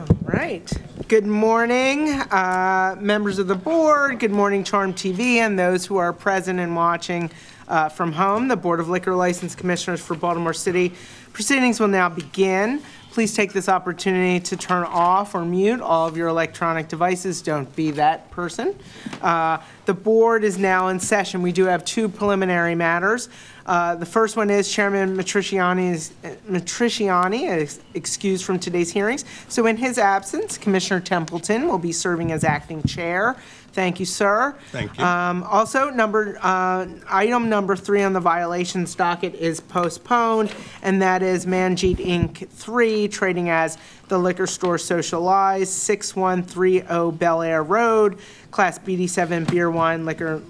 All right. Good morning, uh, members of the board. Good morning, Charm TV, and those who are present and watching uh, from home. The Board of Liquor License Commissioners for Baltimore City proceedings will now begin. Please take this opportunity to turn off or mute all of your electronic devices. Don't be that person. Uh, The board is now in session. We do have two preliminary matters. Uh, The first one is Chairman Matricciani is, Matricciani is excused from today's hearings. So in his absence, Commissioner Templeton will be serving as acting chair. Thank you, sir. Thank you. Um, Also, number, uh, item number three on the violations docket is postponed, and that is Manjeet Inc. 3, trading as the liquor store Socialize, 6130 Bel Air Road, Class BD7 beer wine liquor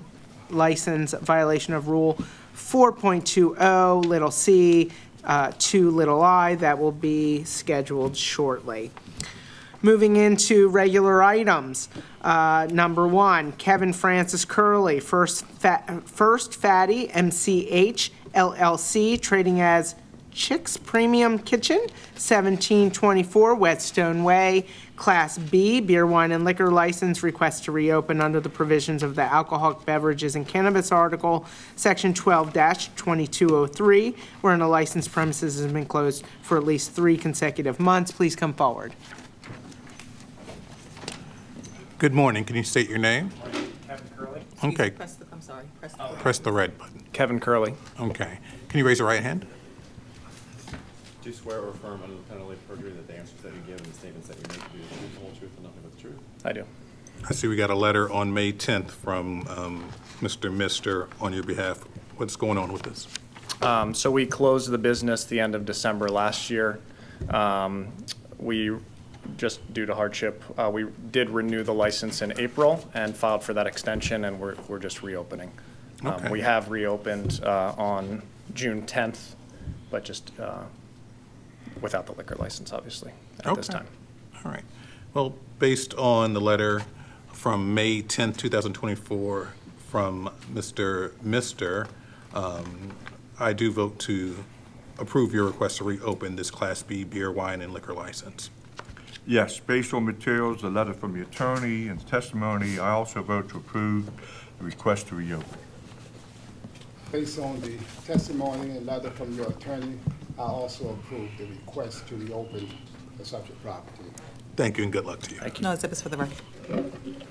license violation of Rule 4.20, little c, uh, 2, little i. That will be scheduled shortly. Moving into regular items. Uh, Number one, Kevin Francis Curley, First First Fatty MCH LLC, trading as Chick's Premium Kitchen, 1724 Whetstone Way, Class B, beer, wine, and liquor license, request to reopen under the provisions of the Alcoholic Beverages and Cannabis Article, Section 12-2203, wherein a licensed premises has been closed for at least three consecutive months. Please come forward. Good morning. Can you state your name? Kevin Curley. Okay, Press the, I'm sorry, press the. press the red button. Kevin Curley. Okay. Can you raise your right hand? Do you swear or affirm under the penalty of perjury that the answers that you give and the statements that you make will be the truth, the whole truth, and nothing but the truth? I do. I see we got a letter on May 10th from um, Mr. Mister on your behalf. What's going on with this? Um, So we closed the business the end of December last year. Um, We, just due to hardship, uh, we did renew the license in April and filed for that extension, and we're, we're just reopening. Um, Okay. We have reopened uh, on June 10th, but just uh, without the liquor license, obviously, at this Okay. time. All right. Well, based on the letter from May 10th, 2024, from Mr. Mister, um, I do vote to approve your request to reopen this Class B beer, wine, and liquor license. Yes, based on materials, the letter from the attorney and testimony, I also vote to approve the request to reopen. Based on the testimony and letter from your attorney, I also approve the request to reopen the subject property. Thank you and good luck to you. No, zip is for the record.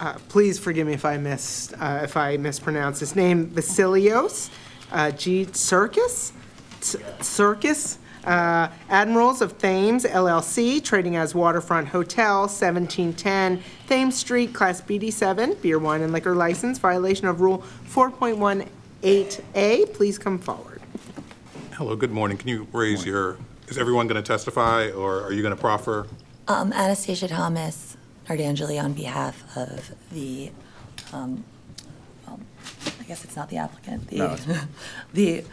Uh, Please forgive me if I miss, uh, if I mispronounce his name, Basilios, uh, G. Circus, C- Circus, uh, Admirals of Thames LLC, trading as Waterfront Hotel, 1710 Thames Street, Class BD7, beer, wine, and liquor license, violation of Rule 4.18A. Please come forward. Hello, good morning. Can you raise your, is everyone going to testify, or are you going to proffer? Um, Anastasia Thomas Nardangeli on behalf of the, um, um, I guess it's not the applicant, the, the,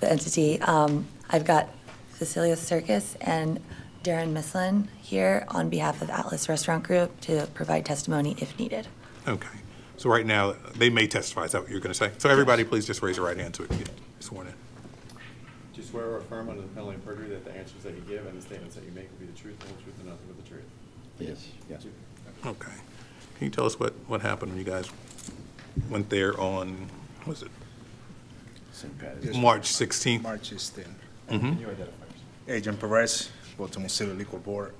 the entity. Um, I've got Cecilia Circus and Darren Mislin here on behalf of Atlas Restaurant Group to provide testimony if needed. Okay. So right now, they may testify, is that what you're going to say? So everybody, please just raise your right hand so we can get sworn in. Do you swear or affirm under the penalty of perjury that the answers that you give and the statements that you make will be the truth, the whole truth, and nothing but the truth? Yes. Yes. Okay. Can you tell us what, what happened when you guys went there on, was it March 16th? March 16. Mhm. Can you identify yourself? Agent Perez, Baltimore City Liquor Board.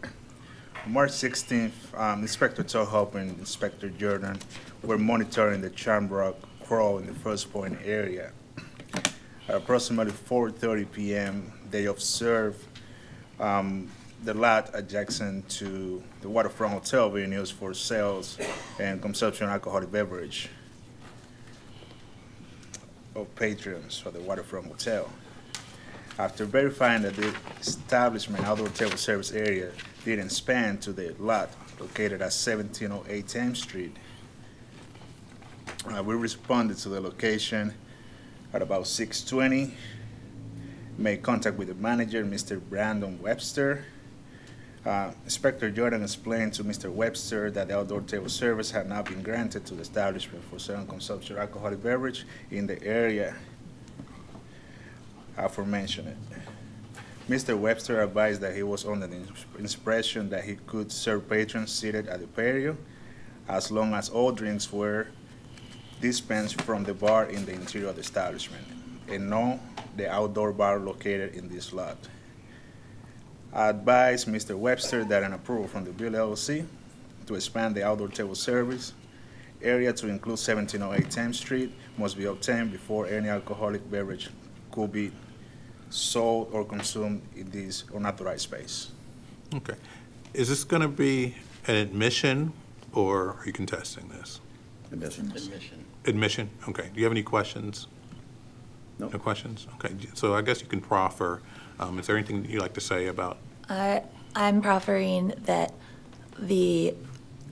March 16th, um, Inspector Tohope and Inspector Jordan were monitoring the Shamrock Crawl in the Fells Point area. At approximately 4:30 PM, they observed um, the lot adjacent to the Waterfront Hotel being used for sales and consumption of alcoholic beverage of patrons for the Waterfront Hotel. After verifying that the establishment outdoor table service area didn't span to the lot located at 1708 Thames Street, uh, we responded to the location at about 6:20, made contact with the manager, Mr. Brandon Webster. Uh, Inspector Jordan explained to Mr. Webster that the outdoor table service had not been granted to the establishment for certain consumption of alcoholic beverage in the area aforementioned. Mr. Webster advised that he was under the impression that he could serve patrons seated at the patio as long as all drinks were dispensed from the bar in the interior of the establishment, and no the outdoor bar located in this lot. I advised Mr. Webster that an approval from the BLLC to expand the outdoor table service area to include 1708 10th Street must be obtained before any alcoholic beverage could be sold or consumed in this unauthorized space. Okay. Is this going to be an admission, or are you contesting this? Admission. Admission, Admission? okay. Do you have any questions? No. No questions? Okay, so I guess you can proffer. Um, Is there anything that you'd like to say about, I, I'm proffering that the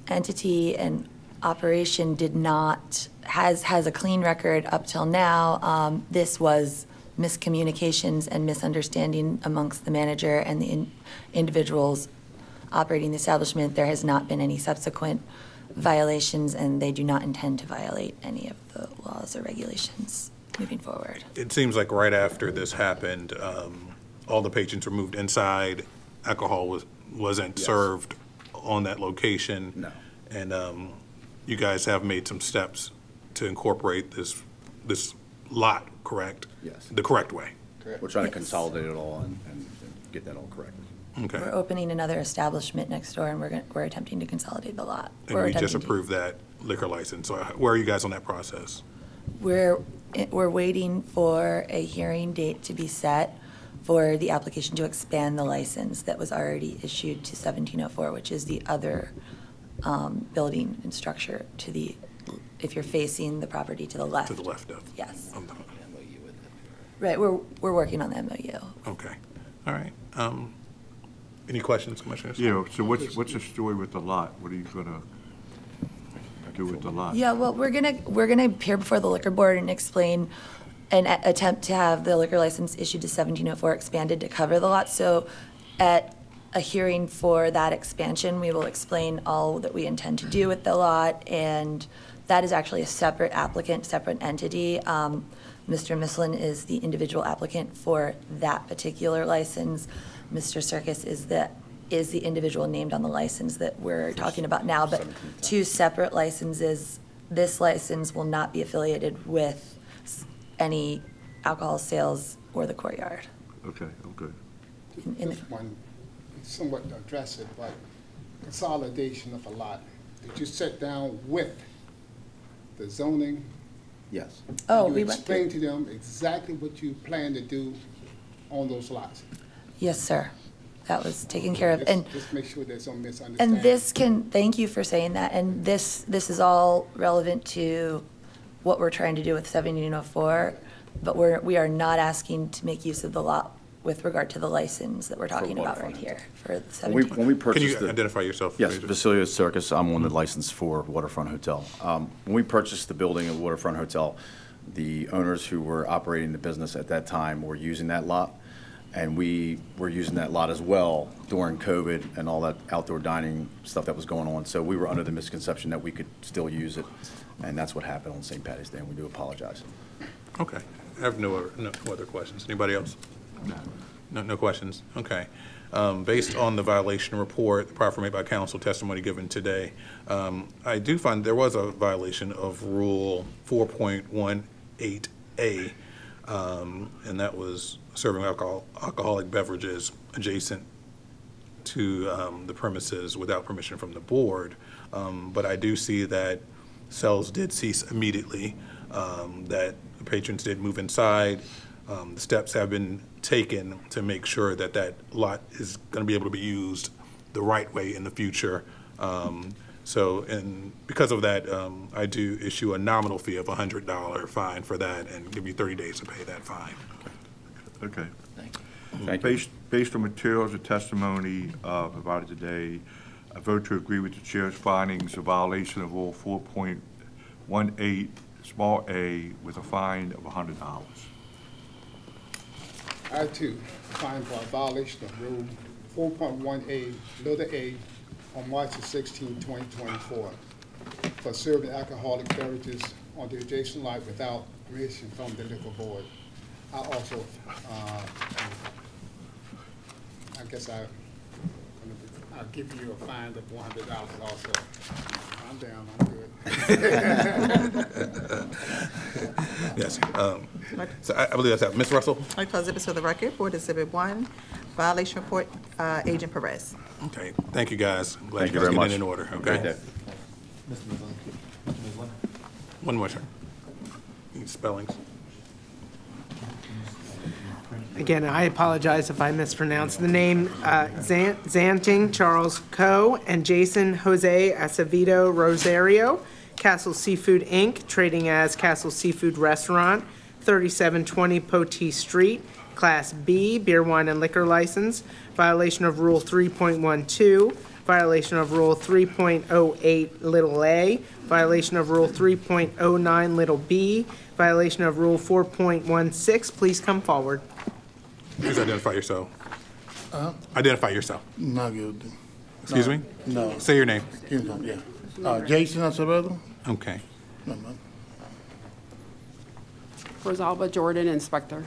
entity and operation did not, has, has a clean record up till now. Um, This was miscommunications and misunderstanding amongst the manager and the in- individuals operating the establishment. There has not been any subsequent violations, and they do not intend to violate any of the laws or regulations moving forward. it seems like right after this happened, um, all the patrons were moved inside, alcohol was, wasn't Yes. served on that location. No. And um, you guys have made some steps to incorporate this, this lot, correct? Yes. The correct way? We're trying to Yes. consolidate it all and, and and get that all correct. Okay. We're opening another establishment next door, and we're, gon- we're attempting to consolidate the lot. And We're we just attempting to- approved that liquor license. So uh, where are you guys on that process? We're, we're waiting for a hearing date to be set for the application to expand the license that was already issued to 1704, which is the other um, building and structure to the, if you're facing the property to the left. To the left of? Yes. of the- Right, we're, we're working on the MOU. Okay, all right. Um, Any questions, Commissioners? Yeah, so what's, what's the story with the lot? What are you gonna do with the lot? Yeah, well, we're gonna, we're gonna appear before the liquor board and explain and a- attempt to have the liquor license issued to 1704 expanded to cover the lot. So at a hearing for that expansion, we will explain all that we intend to do with the lot, and that is actually a separate applicant, separate entity. Um, Mr. Mislin is the individual applicant for that particular license. Mr. Circus is the, is the individual named on the license that we're talking about now, but two separate licenses. This license will not be affiliated with any alcohol sales or the courtyard. Okay, okay. In- in Just one, somewhat address it, but consolidation of a lot. Did you sit down with the zoning? Yes. Oh, You we went Explain through, to them exactly what you plan to do on those lots. yes, sir. That was taken care of. Just- And Just make sure there's no misunderstanding. And this can, thank you for saying that, and this, this is all relevant to what we're trying to do with 1704, but we're, we are not asking to make use of the lot with regard to the license that we're talking about right here for When we, 17. when we Can purchased you the. identify yourself? Yes, please? Basilio Circus, I'm on the license for Waterfront Hotel. Um, When we purchased the building of Waterfront Hotel, the owners who were operating the business at that time were using that lot, and we were using that lot as well during COVID and all that outdoor dining stuff that was going on. So we were under the misconception that we could still use it, and that's what happened on St. Patty's Day, and we do apologize. Okay. I have no other, no other questions. Anybody else? No, no questions? Okay. Um, Based on the violation report, the proffer made by counsel, testimony given today, um, I do find there was a violation of Rule 4.18A, um, and that was serving alcohol, alcoholic beverages adjacent to um, the premises without permission from the board. Um, But I do see that sales did cease immediately, um, that patrons did move inside. The steps have been taken to make sure that that lot is going to be able to be used the right way in the future. Um, So, and because of that, um, I do issue a nominal fee of a $100 fine for that and give you 30 days to pay that fine. Okay. Thank you. Based, based on materials and testimony uh, provided today, I vote to agree with the chair's findings of violation of Rule 4.18, small a, with a fine of $100. I too find for a violation of Rule 4.1A, little a, on March 16, 2024, for serving alcoholic beverages on the adjacent lot without permission from the liquor board. I also uh, am guess I, I'll give you a fine of one hundred dollars also. I'm down, I'm good. Yes. um, So I I believe that's it. Ms. Russell? I close it for the record. Board Exhibit One, violation report, uh, Agent Perez. Okay, thank you, guys. I'm glad Thank you you guys very getting much. it in order, Have a great okay? day. One more turn. Need Spellings. Again, I apologize if I mispronounced the name. Uh, Zan- Zanting Charles Coe and Jason Jose Acevedo Rosario, Castle Seafood, Inc., trading as Castle Seafood Restaurant, 3720 Potee Street, Class B, beer, wine, and liquor license, violation of Rule 3.12, violation of Rule 3.08 Little A, violation of Rule 3.09 Little B, violation of Rule 4.16. Please come forward. Please identify yourself. Identify yourself. Not guilty. Excuse me? No. Say your name. Yeah. Uh, Jason Acevedo? Okay. No, man. Rosalba Jordan, Inspector.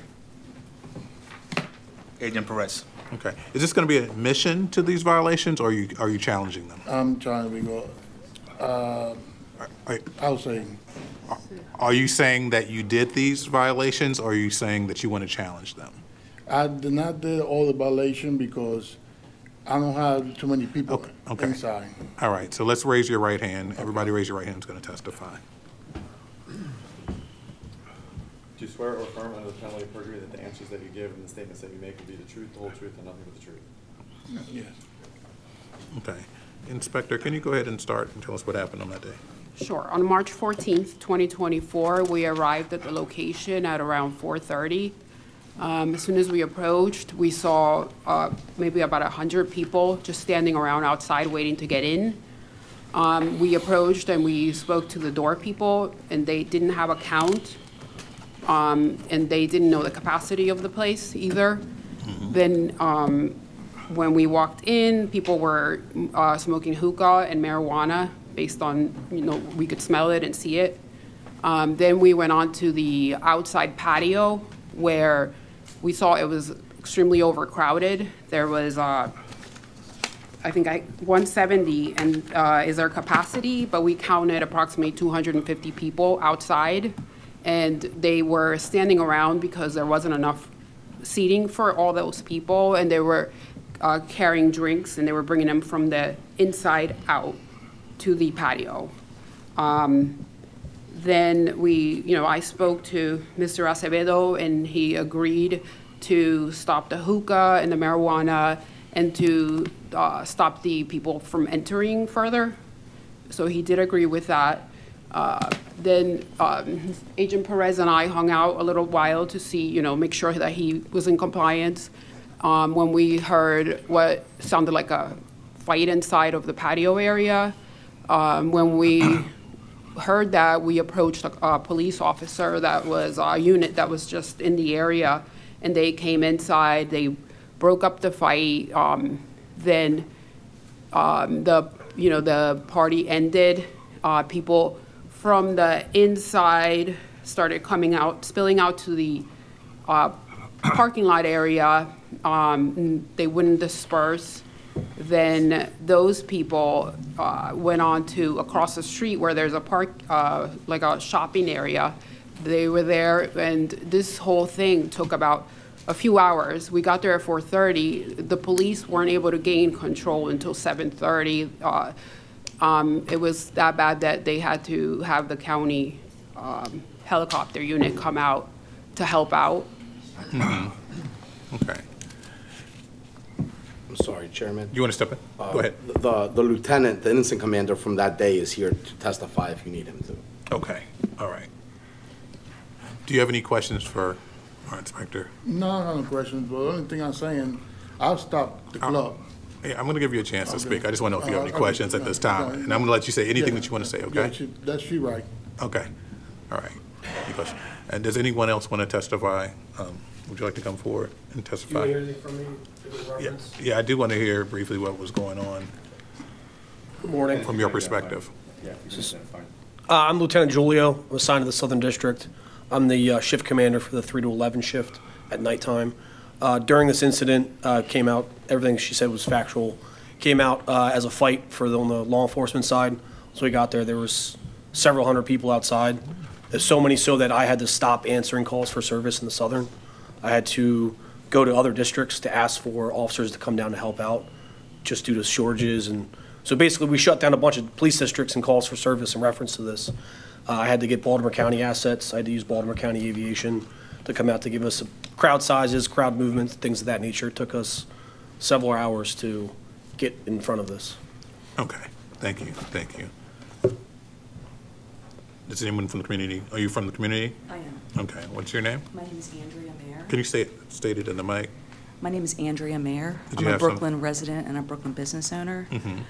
Agent Perez. Okay. Is this going to be an admission to these violations, or are you, are you challenging them? I'm trying to figure out, uh, Are- I'll say, Are you saying that you did these violations, or are you saying that you want to challenge them? I did not do all the violation because I don't have too many people Okay, okay. inside. All right, so let's raise your right hand. Everybody raise your right hand who's going to testify. Do you swear or affirm under the penalty of perjury that the answers that you give and the statements that you make will be the truth, the whole truth, and nothing but the truth? Yes. Okay. Inspector, can you go ahead and start and tell us what happened on that day? Sure. On March 14th, 2024, we arrived at the location at around 4:30. Um, As soon as we approached, we saw uh, maybe about 100 people just standing around outside waiting to get in. Um, We approached and we spoke to the door people, and they didn't have a count, um, and they didn't know the capacity of the place either. Then um, when we walked in, people were uh, smoking hookah and marijuana based on, you know, we could smell it and see it. Um, Then we went on to the outside patio where we saw it was extremely overcrowded. There was, uh, I think I, 170 and uh, is our capacity, but we counted approximately 250 people outside. And they were standing around because there wasn't enough seating for all those people, and they were uh, carrying drinks, and they were bringing them from the inside out to the patio. Um, Then we, you know, I spoke to Mr. Acevedo, and he agreed to stop the hookah and the marijuana and to uh, stop the people from entering further. So he did agree with that. Uh, Then um, Agent Perez and I hung out a little while to see, you know, make sure that he was in compliance. Um, When we heard what sounded like a fight inside of the patio area, um, when we heard that, we approached a, a police officer that was a unit that was just in the area, and they came inside, they broke up the fight. Um, then um, the, you know, the party ended. Uh, people from the inside started coming out, spilling out to the uh, parking lot area. Um, they wouldn't disperse. Then those people uh, went on to across the street where there's a park, uh, like a shopping area. They were there, and this whole thing took about a few hours. We got there at 4:30. The police weren't able to gain control until 7:30. Uh, um, It was that bad that they had to have the county um, helicopter unit come out to help out. Okay. I'm sorry, Chairman. You want to step in? Uh, Go ahead. The, the lieutenant, the incident commander from that day is here to testify if you need him to. Okay, all right. Do you have any questions for our inspector? no, I don't have no questions, but the only thing I'm saying, I'll stop the club. Yeah, I'm going to give you a chance to speak. I just want to know if you have any Uh, okay. questions at this time. no, And I'm going to let you say anything Yeah. that you want to say, Yeah, okay? she- That's you right. Okay, all right. Any? And does anyone else want to testify? Um, Would you like to come forward and testify? Anything? Yeah, yeah, I do want to hear briefly what was going on Good morning. from your perspective. Yeah, you can identify. Uh, I'm Lieutenant Julio, I'm assigned to the Southern District. I'm the uh, shift commander for the 3 to 11 shift at nighttime. Uh, During this incident, uh, came out, everything she said was factual, came out uh, as a fight for the, on the law enforcement side. So we got there, there was several hundred people outside. There's so many so that I had to stop answering calls for service in the Southern. I had to go to other districts to ask for officers to come down to help out, just due to shortages and, so basically, we shut down a bunch of police districts and calls for service in reference to this. Uh, I had to get Baltimore County assets, I had to use Baltimore County Aviation to come out to give us crowd sizes, crowd movements, things of that nature. It took us several hours to get in front of this. Okay, thank you, thank you. Is anyone from the community, are you from the community? I am. Okay, what's your name? My name is Andrea Mayer. Can you state, state it in the mic? My name is Andrea Mayer. Did I'm a have some- Brooklyn resident and a Brooklyn business owner. Mhm.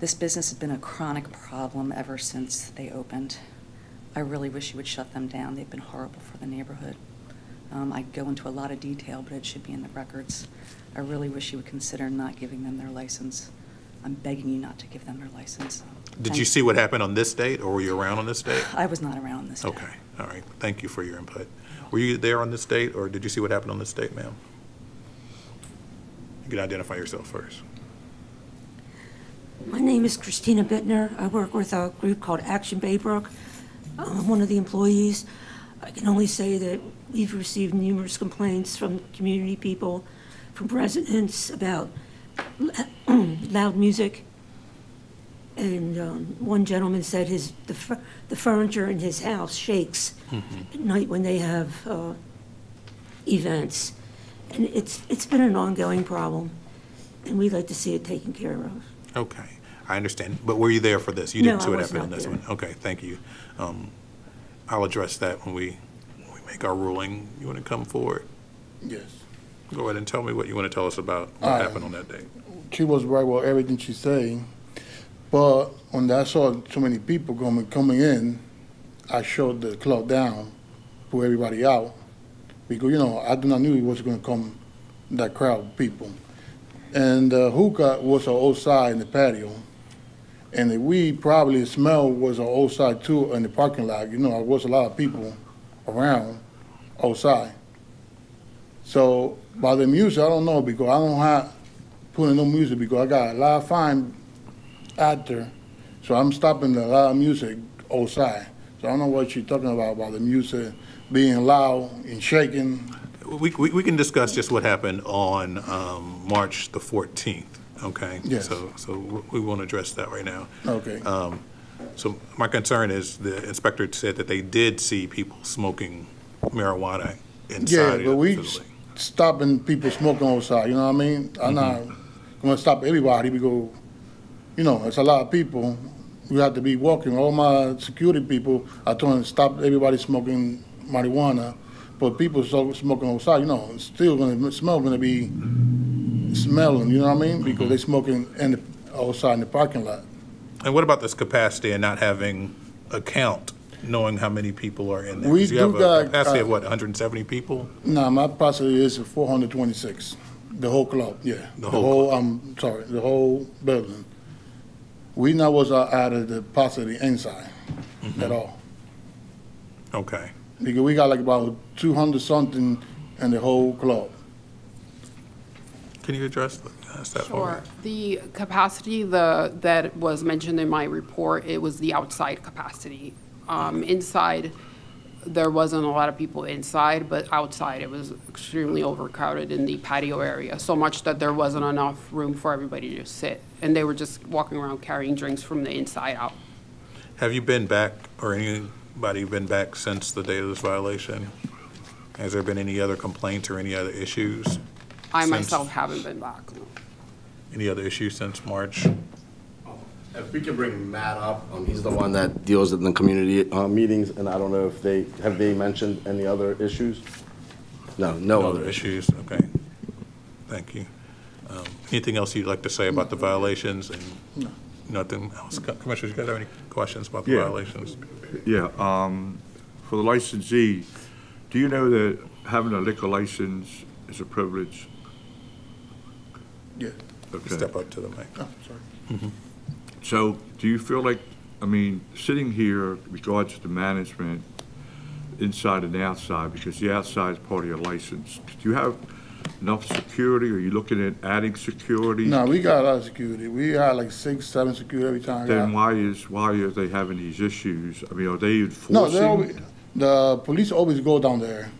This business has been a chronic problem ever since they opened. I really wish you would shut them down. They've been horrible for the neighborhood. Um, I go into a lot of detail, but it should be in the records. I really wish you would consider not giving them their license. I'm begging you not to give them their license. Did you see what happened on this date, or were you around on this date? I was not around on this day. Okay, all right, thank you for your input. Were you there on this date, or did you see what happened on this date, ma'am? You can identify yourself first. My name is Christina Bittner. I work with a group called Action Baybrook. I'm one of the employees. I can only say that we've received numerous complaints from community people, from residents about loud music. And um, one gentleman said his, the fur- the furniture in his house shakes at night when they have uh, events. And it's, it's been an ongoing problem, and we'd like to see it taken care of. Okay, I understand, but were you there for this? You didn't see I what was happened on this there. one? Okay, thank you. Um, I'll address that when we, when we make our ruling. You want to come forward? Yes. Go ahead and tell me what you want to tell us about what right. happened on that day. She was right with everything she saying, but when I saw so many people coming, coming in, I shut the club down, put everybody out, because, you know, I do not knew it was gonna come, that crowd of people. And the hookah was outside in the patio, and the weed probably smell was outside too in the parking lot, you know, there was a lot of people around outside. So, by the music, I don't know, because I don't have, putting no music because I got a lot of fine actor, so I'm stopping lot of music outside. So I don't know what you're talking about, about the music being loud and shaking. We, we, we can discuss just what happened on, um, March the fourteenth, okay? Yes. So, so we won't address that right now. Okay. Um, so my concern is the inspector said that they did see people smoking marijuana inside of but we stopping people smoking outside, you know what I mean? I'm not gonna stop everybody because, you know, it's a lot of people. We have to be walking. All my security people are trying to stop everybody smoking marijuana, but people so smoking outside, you know, it's still gonna, smell gonna be smelling, you know what I mean? Because they smoking in the, outside in the parking lot. And what about this capacity and not having a count, knowing how many people are in there? We you have a got, Capacity of uh, what, 170 people? No, my capacity is four hundred twenty-six, the whole club, yeah. The whole I'm sorry, the whole building. We now was uh, out of the capacity inside Mm-hmm. at all, Okay. because we got like about two hundred something in the whole club. Can you address, ask that for me? Sure. The capacity, the, that was mentioned in my report, it was the outside capacity. Um, Inside, there wasn't a lot of people inside, but outside, it was extremely overcrowded in the patio area, so much that there wasn't enough room for everybody to sit. And they were just walking around carrying drinks from the inside out. Have you been back, or anybody been back since the date of this violation? Has there been any other complaints or any other issues? I since- myself haven't been back. no. Any other issues since March? If we could bring Matt up, um, he's the one that deals in the community, uh, meetings, and I don't know if they, have they mentioned any other issues? No, no other issues. issues, okay. Thank you. Um, Anything else you'd like to say about the violations and nothing else? Co- Commissioners, you guys have any questions about the Yeah. violations? Yeah, um, for the licensee, do you know that having a liquor license is a privilege? Yeah. Okay. Step up to the mic. Oh, sorry. So, do you feel like, I mean, sitting here regards to management inside and outside, because the outside is part of your license, do you have enough security? Are you looking at adding security? No, we got a lot of security. We got like six, seven security every time. Then why is, why are they having these issues? I mean, are they No, they always, enforcing? the police always go down there.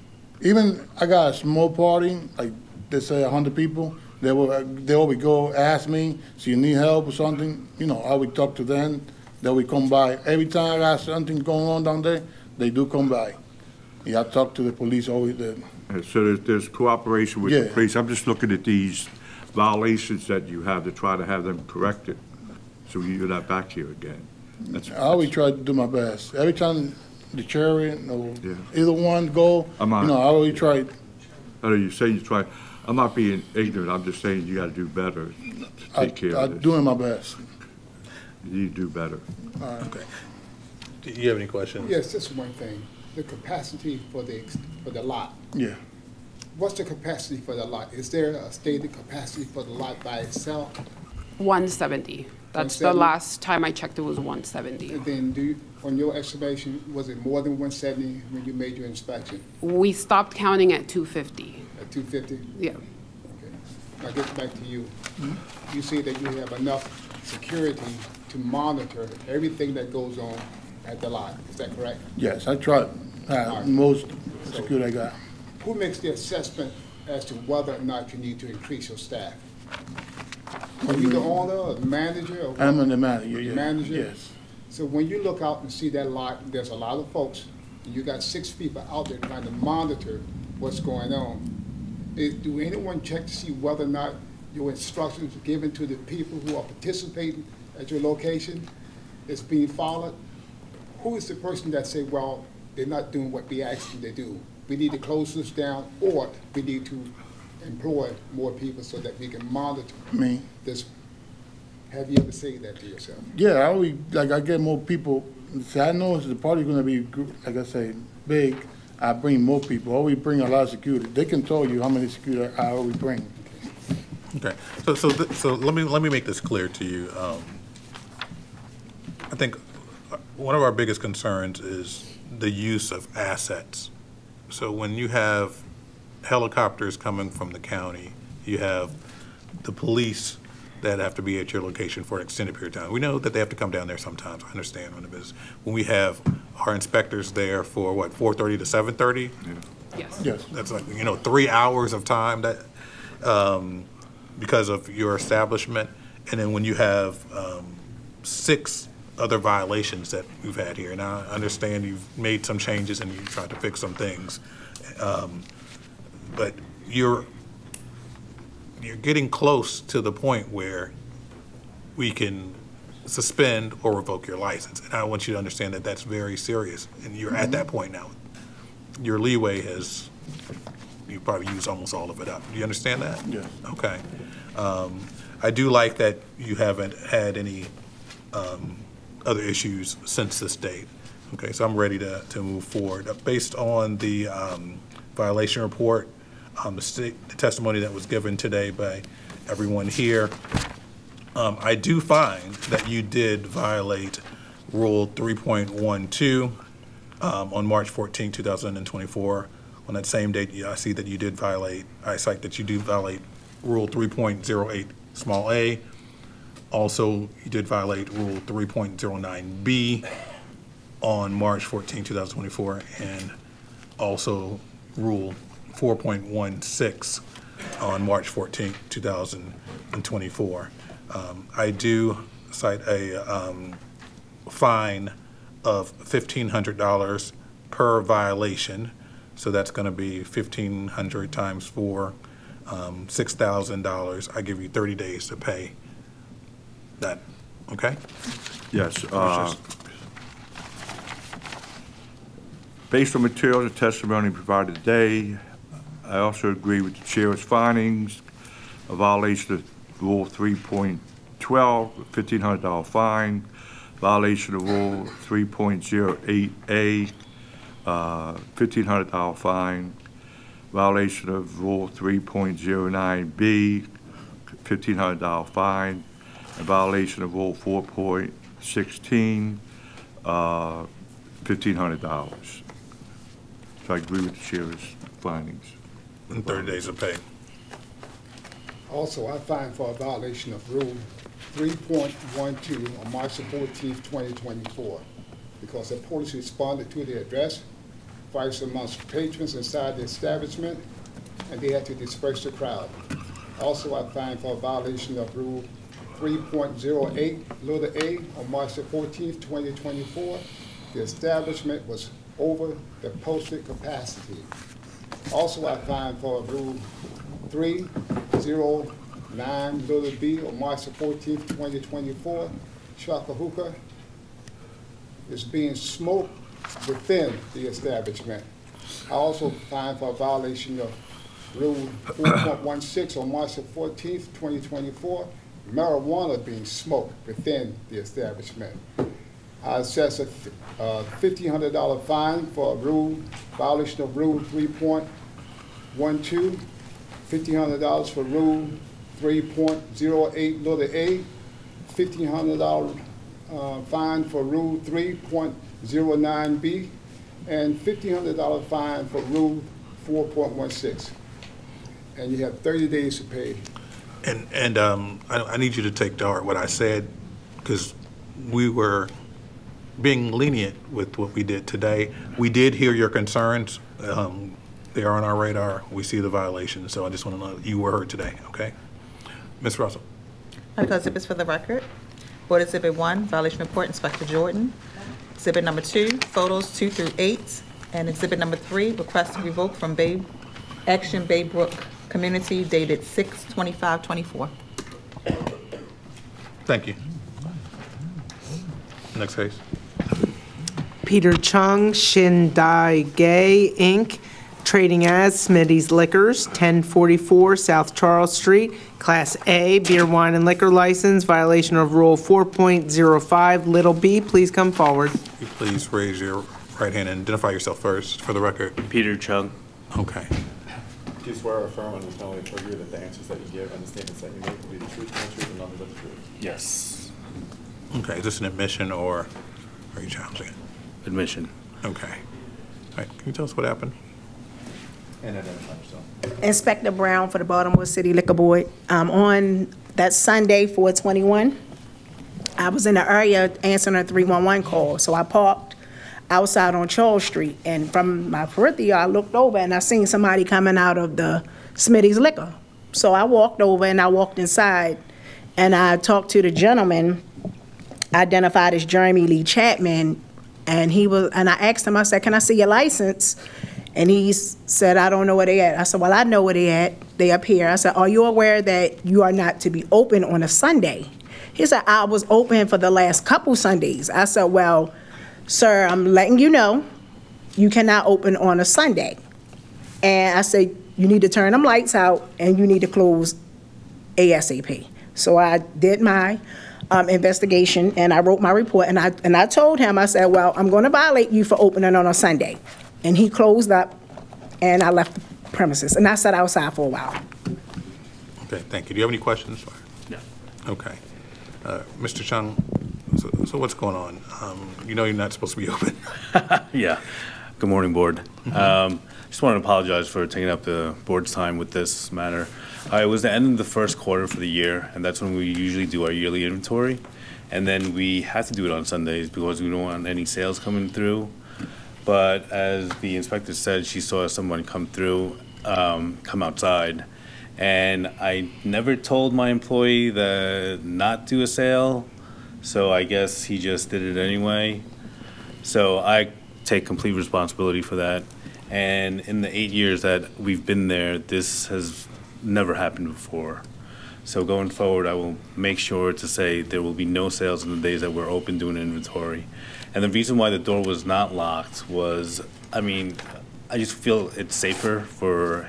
Even I got a small party, like they say a hundred people. They will, they always go ask me, so you need help or something. You know, I would talk to them. They will come by. Every time I got something going on down there, they do come by. Yeah, I talk to the police always. The, Uh, so there's, there's cooperation with the Yeah. police. I'm just looking at these violations that you have to try to have them corrected, so you're not back here again. That's, I always try to do my best. Every time the chariot or Yeah. either one go, you I'm on- know, I always try. I know you say you try, I'm not being ignorant, I'm just saying you gotta do better to I, take care I'm of this. doing my best. You do better. Okay. Do you have any questions? Yes, just one thing, the capacity for the, for the lot. Yeah. What's the capacity for the lot? Is there a stated capacity for the lot by itself? 170. That's the last time I checked, it was 170. And then do, you- on your estimation, was it more than one seventy when you made your inspection? We stopped counting at 250. At two fifty? Yeah. Okay. Now get back to you. Hmm? You say that you have enough security to monitor everything that goes on at the lot. Is that correct? Yes, I try. Uh, most security I got. Who makes the assessment as to whether or not you need to increase your staff? Are you the owner or the manager? or- I'm the manager, yeah. Manager? Yes. So when you look out and see that lot, there's a lot of folks, and you got six people out there trying to monitor what's going on. Is, do anyone check to see whether or not your instructions given to the people who are participating at your location is being followed? Who is the person that say, well, they're not doing what we asked them to do? We need to close this down, or we need to employ more people so that we can monitor Me. this. Have you ever said that to yourself? Yeah, I always, like, I get more people. See, I know the party's gonna be, like I say, big. I bring more people. I always bring a lot of security. They can tell you how many security I always bring. Okay, so, so, th- so let me, let me make this clear to you. Um, I think one of our biggest concerns is the use of assets. So when you have helicopters coming from the county, you have the police that have to be at your location for an extended period of time. We know that they have to come down there sometimes, I understand on the business. When we have our inspectors there for what, 4:30 to 7:30? Yes. Yes. That's like, you know, three hours of time that, um, because of your establishment. And then when you have, um, six other violations that we've had here. And I understand you've made some changes and you've tried to fix some things. Um, but you're, you're getting close to the point where we can suspend or revoke your license. And I want you to understand that that's very serious. And you're at that point now your leeway has, you probably used almost all of it up. Do you understand that? Yes. Okay. Um, I do like that you haven't had any um, other issues since this date. Okay, so I'm ready to, to move forward. Uh, Based on the um, violation report, um, the sta- the testimony that was given today by everyone here, um, I do find that you did violate Rule 3.12 um, on March 14, 2024. On that same date, I see that you did violate, I cite that you do violate Rule 3.08, small a. Also, you did violate Rule 3.09B on March 14, 2024, and also Rule 4.16 on March 14, 2024. Um, I do cite a um, fine of $1,500 per violation. So that's going to be 1,500 times four, um, $6,000. I give you 30 days to pay that, okay? Yes, uh, based on materials and testimony provided today, I also agree with the chair's findings, a violation of Rule 3.12, $1,500 fine, violation of Rule 3.08A, uh, $1,500 fine, violation of Rule 3.09B, $1,500 fine, and violation of Rule 4.16, uh, $1,500. So I agree with the chair's findings. And 30 days of pay. Also, I fined for a violation of Rule 3.12 on March the 14th, 2024, because the police responded to the address, fights amongst patrons inside the establishment, and they had to disperse the crowd. Also, I fined for a violation of Rule 3.08, little a, on March the 14th, 2024. The establishment was over the posted capacity. Also, I find for Rule 309, little b, on March the 14th, 2024. Shaka hookah is being smoked within the establishment. I also find for a violation of Rule 4.16 on March the 14th, 2024, marijuana being smoked within the establishment. I assess a uh, $1,500 fine for a rule, violation of Rule 3.12, $1,500 for Rule 3.08, little a, $1,500 uh, fine for Rule 3.09B, and $1,500 fine for Rule 4.16 and you have 30 days to pay. And, and um, I, I need you to take to heart what I said, because we were being lenient with what we did today. We did hear your concerns. Um, They are on our radar. We see the violations, so I just want to know you were heard today, okay? Ms. Russell? Medical exhibits for the record. Board Exhibit 1, Violation Report, Inspector Jordan. Exhibit number 2, photos 2 through 8. And Exhibit number 3, request to revoke from Bay, Action Baybrook Community dated 6/25/24. Thank you. Next case. Peter Chung, Shindai Gay, Inc., trading as Smitty's Liquors, 1044 South Charles Street, Class A, beer, wine, and liquor license, violation of Rule 4.05, little b. Please come forward. Please raise your right hand and identify yourself first for the record. Peter Chung. Okay. Do you swear or affirm under the penalty of perjury that the answers that you give and the statements that you make will be the truth, the whole truth, and nothing but the truth? Yes. Okay, is this an admission or are you challenging it? Admission. Okay. All right, can you tell us what happened? And identify yourself. Inspector Brown for the Baltimore City Liquor Board. Um, on that Sunday, 421, I was in the area answering a 311 call, so I parked outside on Charles Street, and from my peripheral, I looked over and I seen somebody coming out of the Smitty's Liquor. So I walked over and I walked inside, and I talked to the gentleman, identified as Jeremy Lee Chapman, and he was, and I asked him, I said, can I see your license? And he said, I don't know where they at. I said, well, I know where they at. They up here. I said, are you aware that you are not to be open on a Sunday? He said, I was open for the last couple Sundays. I said, well, sir, I'm letting you know, you cannot open on a Sunday. And I said, you need to turn them lights out and you need to close ASAP. So I did my um, investigation and I wrote my report and I, and I told him, I said, well, I'm going to violate you for opening on a Sunday. And he closed up and I left the premises and I sat outside for a while. Okay, thank you. Do you have any questions? No. Okay. Uh, Mr. Chung, so, what's going on? Um, You know you're not supposed to be open. Yeah. Good morning, Board. Um, Just wanted to apologize for taking up the board's time with this matter. Uh, It was the end of the first quarter for the year, and that's when we usually do our yearly inventory. And then we had to do it on Sundays because we don't want any sales coming through. But as the inspector said, she saw someone come through, um, come outside. And I never told my employee that not do a sale, so I guess he just did it anyway. So I take complete responsibility for that. And in the eight years that we've been there, this has never happened before. So going forward, I will make sure to say there will be no sales on the days that we're open doing inventory. And the reason why the door was not locked was, I mean, I just feel it's safer for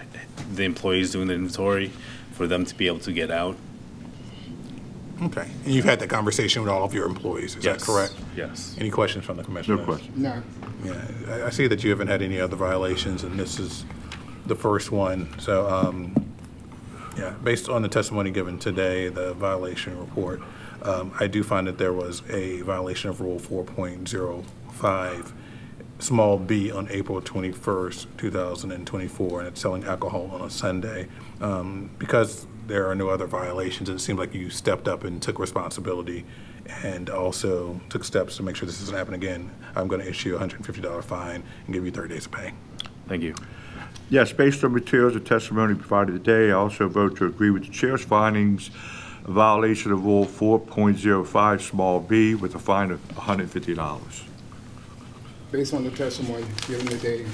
the employees doing the inventory, for them to be able to get out. Okay. And you've had that conversation with all of your employees, is that Yes. correct? Yes. Any questions from the commissioner? No question. No. Yeah, I, I see that you haven't had any other violations, and this is the first one. So, um, yeah, based on the testimony given today, the violation report, um, I do find that there was a violation of Rule 4.05, small b, on April 21st, 2024, and it's selling alcohol on a Sunday. Um, Because there are no other violations, and it seemed like you stepped up and took responsibility and also took steps to make sure this doesn't happen again, I'm going to issue a $150 fine and give you 30 days of pay. Thank you. Yes, based on materials and testimony provided today, I also vote to agree with the chair's findings, a violation of Rule 4.05, small b, with a fine of $150. Based on the testimony given today,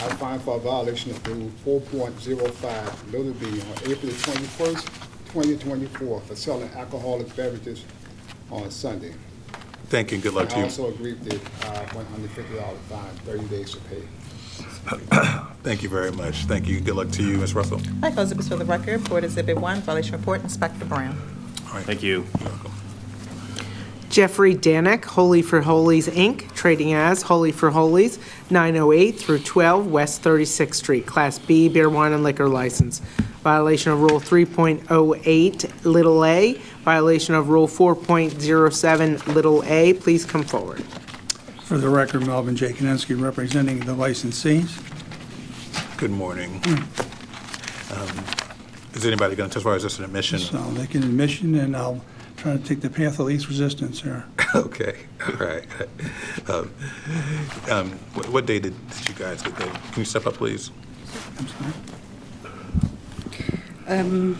I find for a violation of Rule 4.05, little b, on April 21st, 2024, for selling alcoholic beverages on Sunday. Thank you, and good luck to you. I you. also agree with the uh, $150 fine, 30 days to pay. Thank you very much. Thank you. Good luck to you, Ms. Russell. All right, close exhibits for the record. Board Exhibit 1, violation report, Inspector Brown. All right. Thank you. Jeffrey Danick, Holy Frijoles, Inc., trading as Holy Frijoles, 908 through 12 West 36th Street, Class B, beer, wine, and liquor license. Violation of Rule 3.08, little a, violation of Rule 4.07, little a. Please come forward. For the record, Melvin J. Kodenski representing the licensees. Good morning. Um, Is anybody going to testify, or is this an admission? So I'll make an admission, and I'll try to take the path of least resistance here. Okay, all right. Um, um, What what day did did you guys get there? Can you step up, please? I'm Um,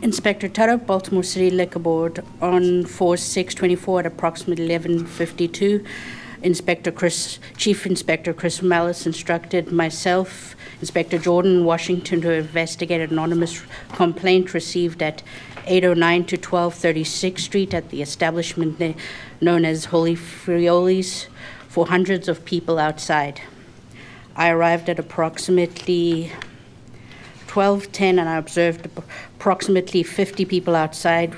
Inspector Tudhope, Baltimore City Liquor Board, on 4/6/24 at approximately 11:52. Inspector Chris, Chief Inspector Chris Mellis instructed myself, Inspector Jordan Washington, to investigate an anonymous complaint received at 809 to 1236 Street at the establishment known as Holy Frijoles for hundreds of people outside. I arrived at approximately 12:10 and I observed approximately 50 people outside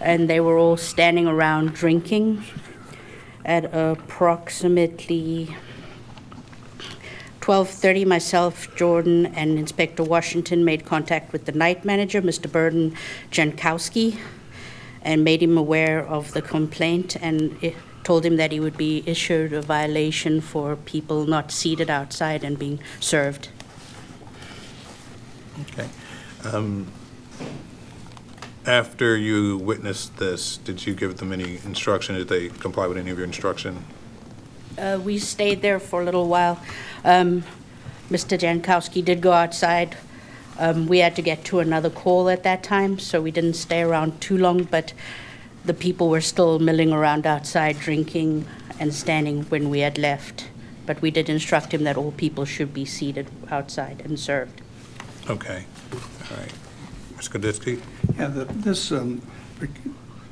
and they were all standing around drinking. At approximately 12:30 myself, Jordan and Inspector Washington made contact with the night manager, Mr. Burden Jankowski, and made him aware of the complaint and told him that he would be issued a violation for people not seated outside and being served. Okay. Um, After you witnessed this, did you give them any instruction? Did they comply with any of your instruction? Uh, we stayed there for a little while. Um, Mr. Jankowski did go outside. Um, we had to get to another call at that time, so we didn't stay around too long, but the people were still milling around outside drinking and standing when we had left. But we did instruct him that all people should be seated outside and served. Okay, all right. Ms. Kudisky? Yeah, the- this um,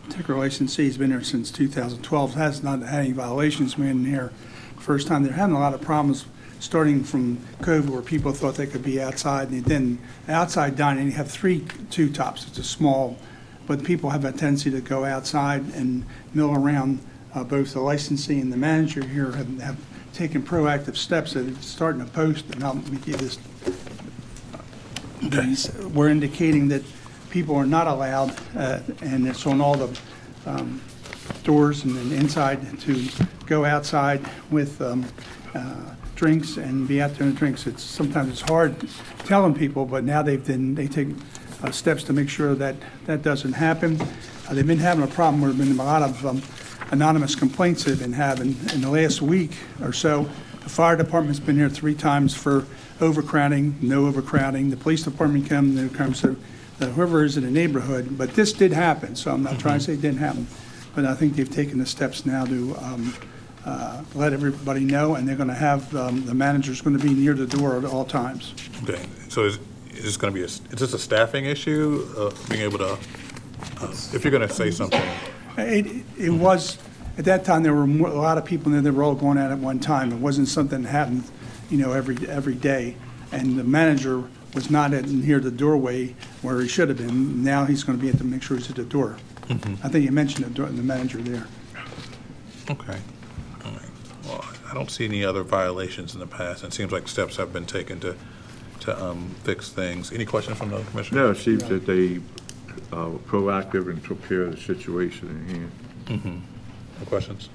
particular licensee's been here since 2012, has not had any violations, been here. First time. They're having a lot of problems, starting from COVID, where people thought they could be outside, and then outside dining, you have three two tops, it's a small, but people have a tendency to go outside and mill around. Uh, Both the licensee and the manager here have have taken proactive steps, they're starting to post, and I'll give you this were indicating that people are not allowed, uh, and it's on all the um, doors and then inside to go outside with um, uh, drinks and be out there and drinks. It's, sometimes it's hard telling people, but now they've been, they take uh, steps to make sure that that doesn't happen. Uh, They've been having a problem, where there've been a lot of um, anonymous complaints they've been having. In the last week or so, the fire department's been here three times for overcrowding, no overcrowding. The police department come, they come, so whoever is in the neighborhood, but this did happen, so I'm not trying to say it didn't happen. But I think they've taken the steps now to um, uh, let everybody know, and they're going to have, um, the manager's going to be near the door at all times. Okay, so is, is this going to be, a is this a staffing issue, uh, being able to, uh, if you're going to say something? It, it was, at that time, there were more- a lot of people in there that were all going at it at one time. It wasn't something that happened, you know, every, every day. And the manager was not at, near the doorway where he should have been. Now he's going to be at to make sure he's at the door. Mhm. I think you mentioned the, door- the manager there. Okay, all right. Well, I don't see any other violations in the past. It seems like steps have been taken to, to um, fix things. Any questions from the commissioner? No, it seems that they uh, were proactive and took care of the situation at hand. Mhm. No questions?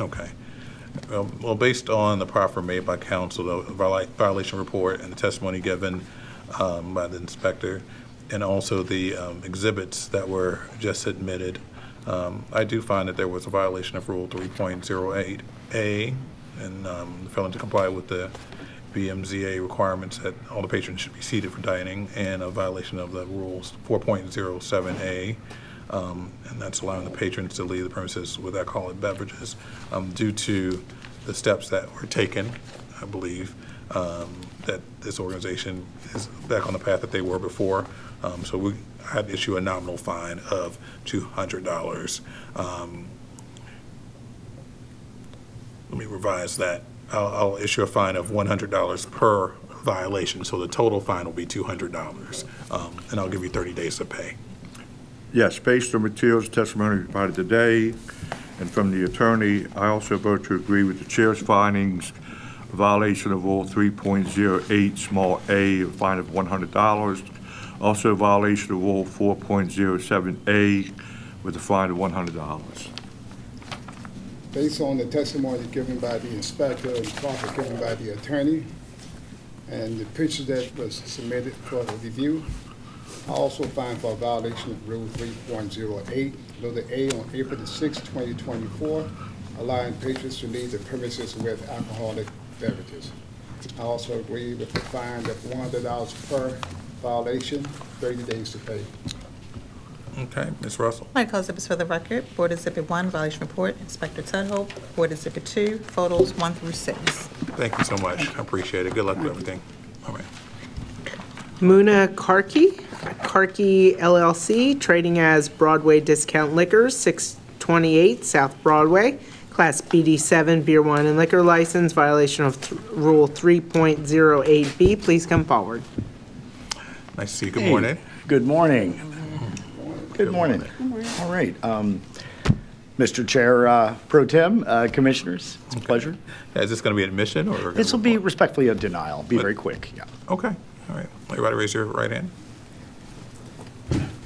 Okay. Well- Well, based on the proffer made by council, the viola- violation report and the testimony given, um, by the inspector, and also the um, exhibits that were just admitted. Um, I do find that there was a violation of Rule 3.08A, and um, failing to comply with the BMZA requirements that all the patrons should be seated for dining, and a violation of the rules 4.07A, um, and that's allowing the patrons to leave the premises with alcoholic beverages. Um, Due to the steps that were taken, I believe, um, that this organization is back on the path that they were before. Um, So we to issue a nominal fine of $200. Um, Let me revise that. I'll, I'll issue a fine of $100 per violation, so the total fine will be $200. Um, And I'll give you 30 days to pay. Yes, based on materials testimony provided today and from the attorney, I also vote to agree with the chair's findings, violation of Rule 3.08, small a, a fine of $100. Also violation of Rule 4.07A with a fine of $100. Based on the testimony given by the inspector and proffer given by the attorney, and the pictures that was submitted for the review, I also find for a violation of Rule 3.08, letter A on April the 6th, 2024, allowing patrons to leave the premises with alcoholic beverages. I also agree with the fine of $100 per violation, 30 days to pay. Okay, Ms. Russell? All right, call exhibits for the record. Board Exhibit 1, violation report, Inspector Tudhope. Board Exhibit 2, photos 1 through 6. Thank you so much. I appreciate it. Good luck with everything. All right. Muna Karki, Karki LLC, trading as Broadway Discount Liquors, 628 South Broadway, Class BD7 Beer, Wine, and Liquor License, violation of th- Rule 3.08B. Please come forward. Nice to see you. Good Hey, morning. Good morning. Good morning. All right. um, Mr. Chair uh, Pro Tem, uh, Commissioners, it's a pleasure. Is this going to be admission or? This will be respectfully a denial, be very quick, yeah. Okay, all right. Everybody raise your right hand.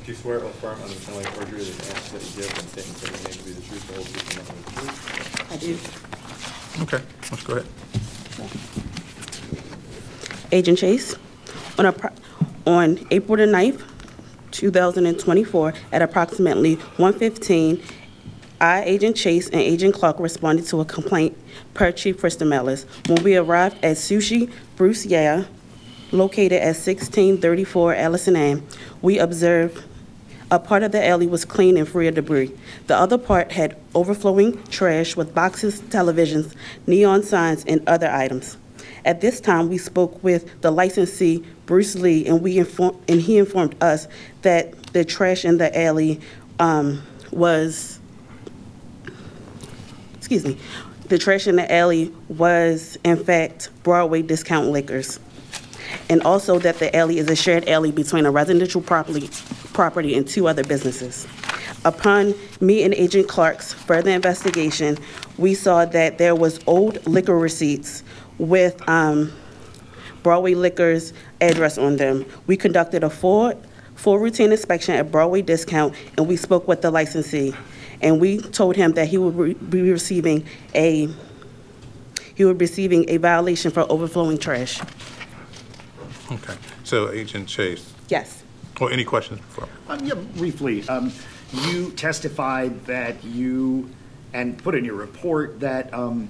Do you swear or affirm under the penalty of perjury that the answers that you give and statements that you make will be the truth, the whole truth, and nothing but the truth? I do. Okay, let's go ahead. Agent Chase, on, appro- on April the 9th, 2024, at approximately 1:15, I, Agent Chase, and Agent Clark responded to a complaint per Chief Krista Mellis. When we arrived at Sushi Bruce Yeah, located at 1634 Allison Ave, we observed a part of the alley was clean and free of debris. The other part had overflowing trash with boxes, televisions, neon signs, and other items. At this time, we spoke with the licensee, Bruce Lee, and we inform, and he informed us that the trash in the alley um, was, excuse me, the trash in the alley was in fact Broadway Discount Liquors and also that the alley is a shared alley between a residential property, property and two other businesses. Upon me and Agent Clark's further investigation, we saw that there was old liquor receipts with um, Broadway Liquor's address on them. We conducted a full, full routine inspection at Broadway Discount, and we spoke with the licensee. And we told him that he would re- be receiving a, he would be receiving a violation for overflowing trash. Okay, so Agent Chase, Yes. Or any questions before? Um, Yeah, briefly, um, you testified that you, and put in your report that um,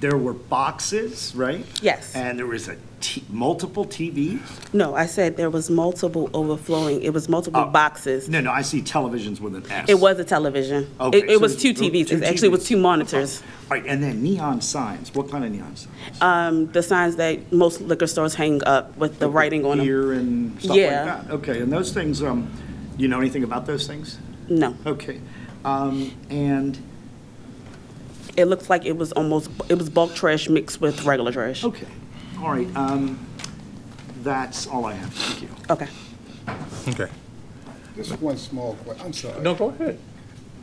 there were boxes, right? Yes. And there was a t- multiple TVs? No, I said there was multiple overflowing, it was multiple boxes. No, no, I see televisions with an S. It was a television. Okay, It, it was two TVs, two it actually was two monitors. All right, and then neon signs, what kind of neon signs? Um, the signs that most liquor stores hang up with the writing on them. Beer and stuff like Yeah. that? Okay, and those things, um, do you know anything about those things? No. Okay, um, and It looks like it was almost, it was bulk trash mixed with regular trash. Okay, all right, um, that's all I have, thank you. Okay. Okay. Just one small question, I'm sorry. No, go ahead.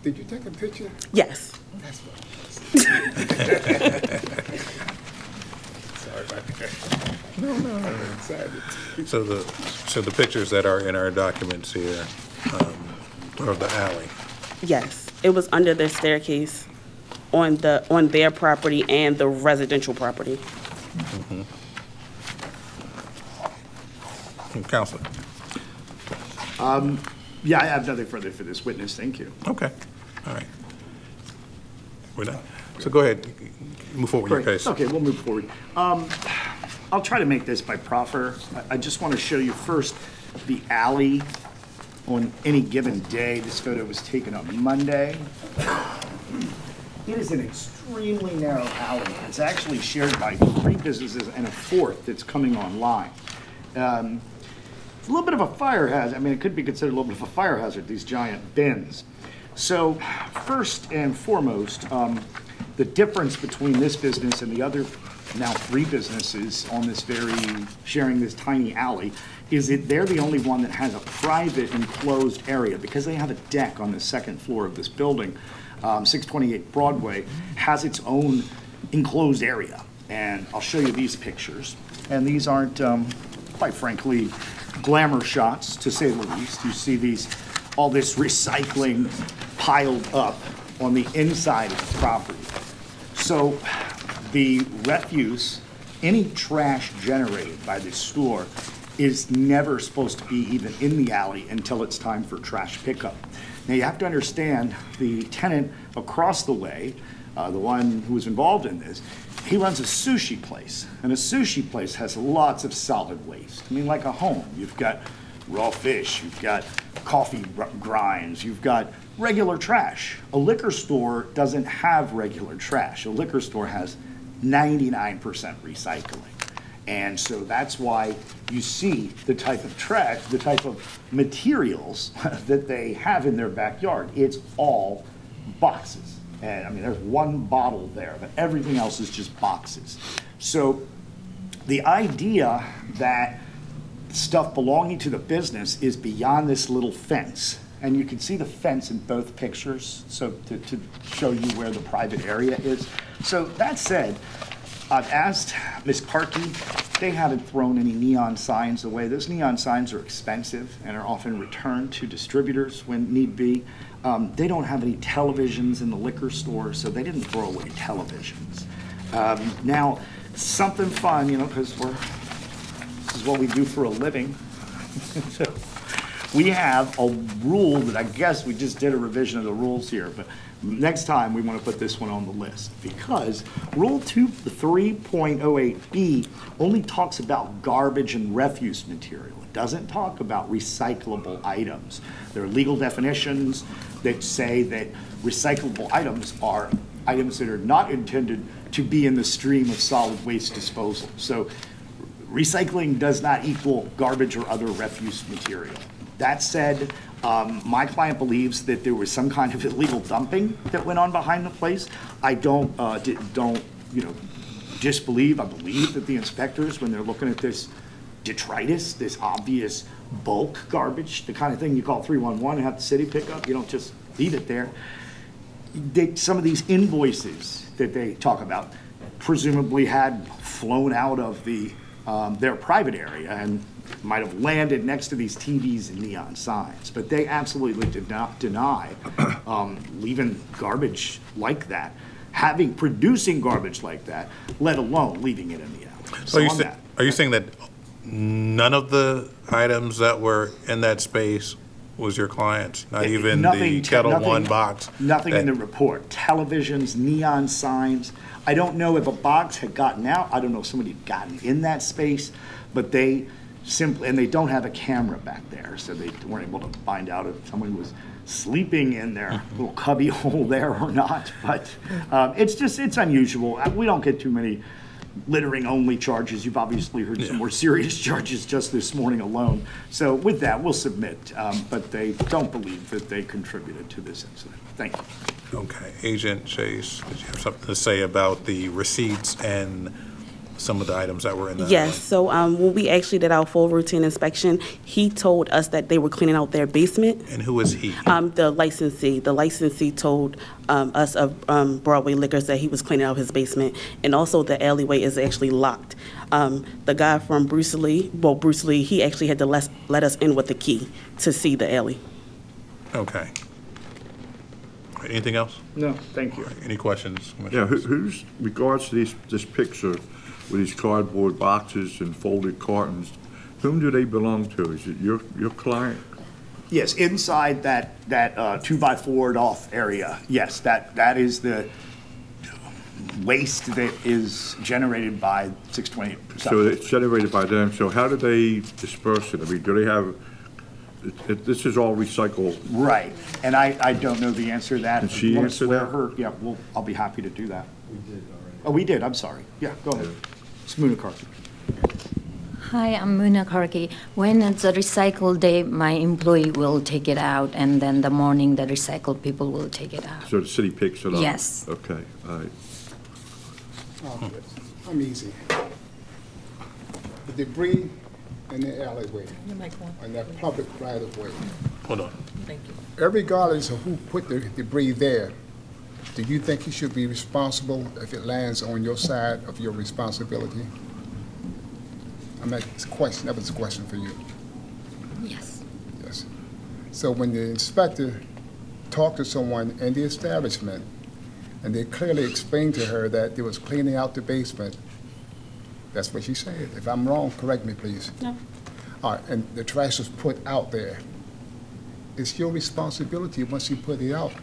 Did you take a picture? Yes. That's what. Sorry about that. No, no, I'm excited. So the, so the pictures that are in our documents here um, are of the alley. Yes, it was under their staircase on the, on their property and the residential property. Mhm. Counselor? Um, Yeah, I have nothing further for this witness, thank you. Okay, all right. We're done. So go ahead, move forward with your Great. case. Okay, we'll move forward. Um, I'll try to make this by proffer. I- I just want to show you first the alley on any given day. This photo was taken on Monday. It is an extremely narrow alley. It's actually shared by three businesses and a fourth that's coming online. Um, It's a little bit of a fire hazard. I mean, it could be considered a little bit of a fire hazard, these giant bins. So first and foremost, um, the difference between this business and the other now three businesses on this very, sharing this tiny alley, is that they're the only one that has a private enclosed area because they have a deck on the second floor of this building. Um, 628 Broadway has its own enclosed area. And I'll show you these pictures. And these aren't, um, quite frankly, glamour shots, to say the least. You see these, all this recycling piled up on the inside of the property. So the refuse, any trash generated by this store is never supposed to be even in the alley until it's time for trash pickup. Now, you have to understand, the tenant across the way, uh, the one who was involved in this, he runs a sushi place, and a sushi place has lots of solid waste. I mean, like a home, you've got raw fish, you've got coffee grinds, you've got regular trash. A liquor store doesn't have regular trash. A liquor store has 99% recycling. And so that's why you see the type of trash, the type of materials that they have in their backyard. It's all boxes. And I mean, there's one bottle there, but everything else is just boxes. So the idea that stuff belonging to the business is beyond this little fence. And you can see the fence in both pictures, so to, to show you where the private area is. So that said, I've asked Ms. Parkey, they haven't thrown any neon signs away. Those neon signs are expensive and are often returned to distributors when need be. Um, they don't have any televisions in the liquor store, so they didn't throw away televisions. Um, now, something fun, you know, because we're this is what we do for a living. So, We have a rule that I guess we just did a revision of the rules here, but next time we want to put this one on the list because Rule 2, 3.08B only talks about garbage and refuse material. It doesn't talk about recyclable items. There are legal definitions that say that recyclable items are items that are not intended to be in the stream of solid waste disposal. So recycling does not equal garbage or other refuse material. That said, um, my client believes that there was some kind of illegal dumping that went on behind the place. I don't, uh, don't, you know, disbelieve, I believe that the inspectors, when they're looking at this detritus, this obvious bulk garbage, the kind of thing you call 311 and have the city pick up, you don't just leave it there. They, some of these invoices that they talk about presumably had flown out of the, um, their private area and might have landed next to these TVs and neon signs. But they absolutely did not deny um, leaving garbage like that, having, producing garbage like that, let alone leaving it in the alley. So are you, sa- that- are you saying that none of the items that were in that space was your client's? Not even the Nothing te- Kettle nothing- One box? Nothing in the report. Televisions, neon signs. I don't know if a box had gotten out. I don't know if somebody had gotten in that space, but they simply, and they don't have a camera back there, so they weren't able to find out if someone was sleeping in their little cubby hole there or not. But um, it's just, it's unusual. Uh, We don't get too many littering-only charges. You've obviously heard some more serious charges just this morning alone. So with that, we'll submit, um, but they don't believe that they contributed to this incident. Thank you. Okay, Agent Chase, did you have something to say about the receipts and some of the items that were in the? Yes, so um, when we actually did our full routine inspection, he told us that they were cleaning out their basement. And who is he? Um, the licensee, the licensee told um, us of um, Broadway Liquors that he was cleaning out his basement, and also the alleyway is actually locked. Um, the guy from Bruce Lee, well, Bruce Lee, he actually had to let, let us in with the key to see the alley. Okay. Anything else? No, thank you. Any questions? Yeah, who- who's, regards to this, this picture with these cardboard boxes and folded cartons, Whom do they belong to? Is it your, your client? Yes, inside that, that uh, two-by-four off area, yes, that, that is the waste that is generated by 620. So it's generated by them, so how do they disperse it? I mean, do they have, it- it- this is all recycled? Right, and I, I don't know the answer to that. Can she you answer that? her, Yeah, well, I'll be happy to do that. We did already. Oh, we did, I'm sorry. Yeah, go ahead. Ms. Moonicar. Hi, I'm Muna Karki. When it's a recycle day, my employee will take it out, and then the morning, the recycle people will take it out. So the city picks it up? Yes. Okay, all right. Oh. I'm easy. The debris in the alleyway, and that public right of way. Hold on. Thank you. Regardless of who put the debris there, do you think you should be responsible if it lands on your side of your responsibility? I'm not, it's a question, that was a question for you. Yes. Yes. So when the inspector talked to someone in the establishment, and they clearly explained to her that they was cleaning out the basement, that's what she said. If I'm wrong, correct me, please. No. All right, and the trash was put out there. It's your responsibility once you put it out.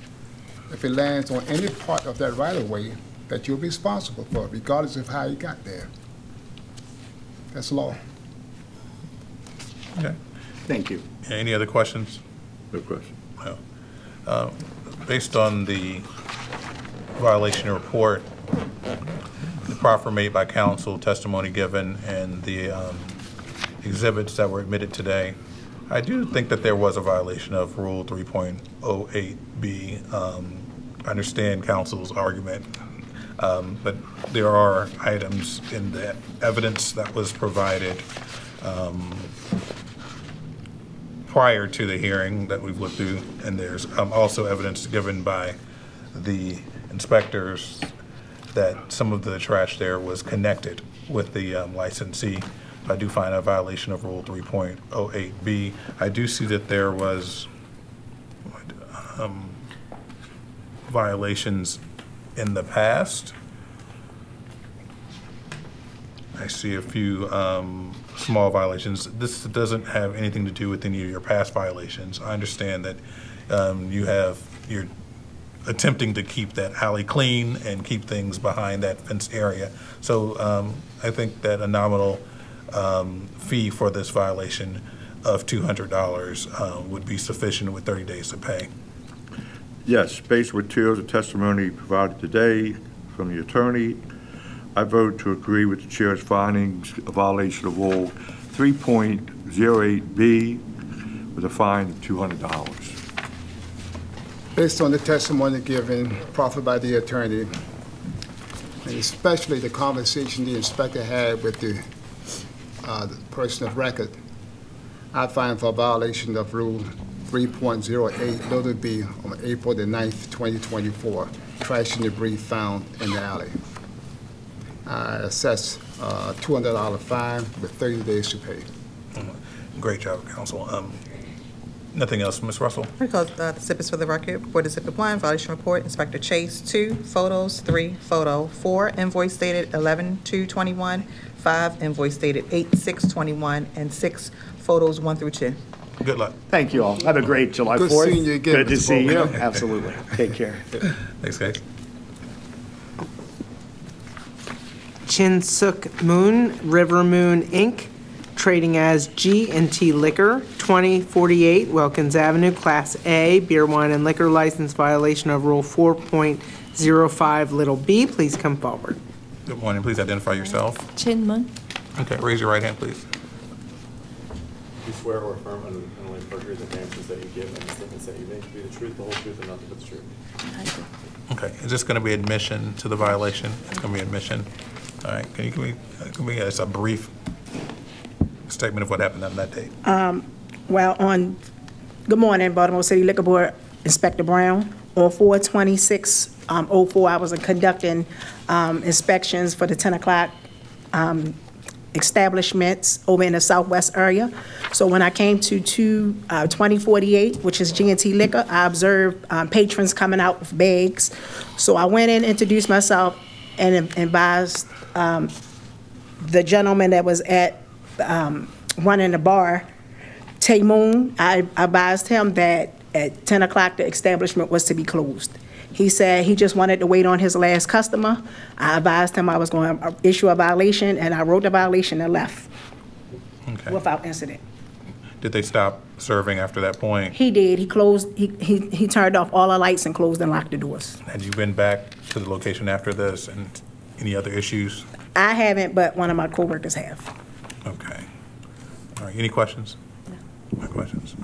If it lands on any part of that right-of-way, that you're responsible for, regardless of how you got there. That's law. Okay. Thank you. Any other questions? No question. No. Uh, Based on the violation report, the proffer made by council, testimony given, and the um, exhibits that were admitted today, I do think that there was a violation of Rule 3.08B. Um, I understand council's argument, um, but there are items in the evidence that was provided um, prior to the hearing that we've looked through, and there's um, also evidence given by the inspectors that some of the trash there was connected with the um, licensee. I do find a violation of Rule 3.08B. I do see that there was um, violations in the past. I see a few um, small violations. This doesn't have anything to do with any of your past violations. I understand that um, you have, you're attempting to keep that alley clean and keep things behind that fenced area. So um, I think that a nominal um, fee for this violation of $200 uh, would be sufficient with 30 days to pay. Yes, based on materials and testimony provided today from the attorney, I vote to agree with the chair's findings, a violation of Rule 3.08B with a fine of $200. Based on the testimony given, proffered by the attorney, and especially the conversation the inspector had with the, uh, the person of record, I find for violation of Rule 3.08, little b, on April the 9th, 2024, trash and debris found in the alley. I assess uh, $200 fine with 30 days to pay. Great job, counsel. Um, Nothing else, Ms. Russell? Because uh, the zip is for the record. Board Exhibit One, violation report, Inspector Chase. Two, photos. Three, photo. Four, invoice dated eleven two twenty-one. Five, invoice dated eight six twenty-one. And six, photos one through ten. Good luck. Thank you all. Have a great July 4th. Good seeing you again, Good to Mr. see you. Bowman. Absolutely. Take care. Thanks, guys. Chinsuk Moon, River Moon, Inc., trading as g and T Liquor, 2048 Wilkins Avenue, Class A, beer, wine, and liquor license violation of Rule 4.05 little b. Please come forward. Good morning. Please identify yourself. Chin Moon. Okay, raise your right hand, please. Do you swear or affirm under the penalty of perjury that the answers that you give and the statements that you make to be the truth, the whole truth, and nothing but the truth? Okay, is this going to be admission to the violation? It's going to be admission. All right, can you give me, uh, give me just a brief statement of what happened on that date? Um, Well, on, good morning, Baltimore City Liquor Board, Inspector Brown. On 4/26/04, I was conducting um, inspections for the 10 o'clock um, establishments over in the southwest area. So when I came to two, uh, 2048, which is g and T Liquor, I observed um, patrons coming out with bags. So I went in, introduced myself, and advised um, the gentleman that was at um, running the bar, Tay Moon, I advised him that at 10 o'clock, the establishment was to be closed. He said he just wanted to wait on his last customer. I advised him I was going to issue a violation, and I wrote the violation and left Okay. without incident. Did they stop serving after that point? He did. He closed, he, he, he turned off all the lights and closed and locked the doors. Had you been back to the location after this and any other issues? I haven't, but one of my coworkers have. Okay. All right, any questions? No. questions?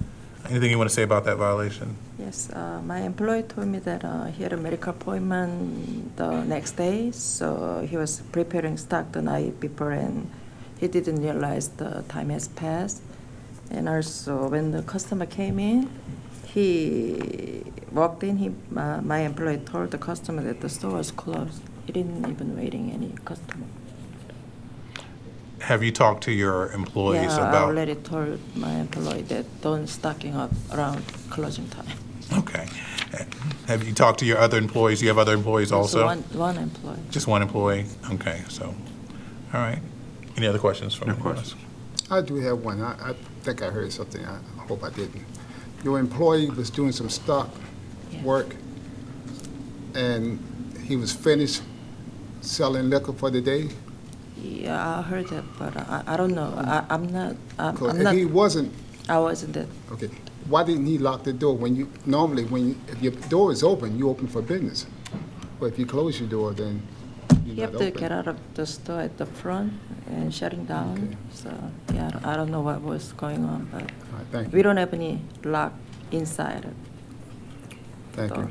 Anything you want to say about that violation? Yes, uh, my employee told me that uh, he had a medical appointment the next day, so he was preparing stock the night before, and he didn't realize the time has passed. And also, when the customer came in, he walked in. He, uh, my employee told the customer that the store was closed. He didn't even waiting any customer. Have you talked to your employees yeah, I already told my employee that don't stocking up around closing time. Okay. Have you talked to your other employees? You have other employees Just also? One, one employee. Just one employee? Okay, so, all right. Any other questions from the else? I do have one. I, I think I heard something. I hope I didn't. Your employee was doing some stock work, and he was finished selling liquor for the day? Yeah, I heard that, but I, I don't know. I, I'm not. I'm, I'm not. he wasn't, I wasn't there. okay, why didn't he lock the door when you, normally when, you- if your door is open, you open for business. But if you close your door, then You have to open. get out of the store at the front and shutting down. So yeah, I don't- I don't know what was going on, but thank we don't have any lock inside. it. Thank you.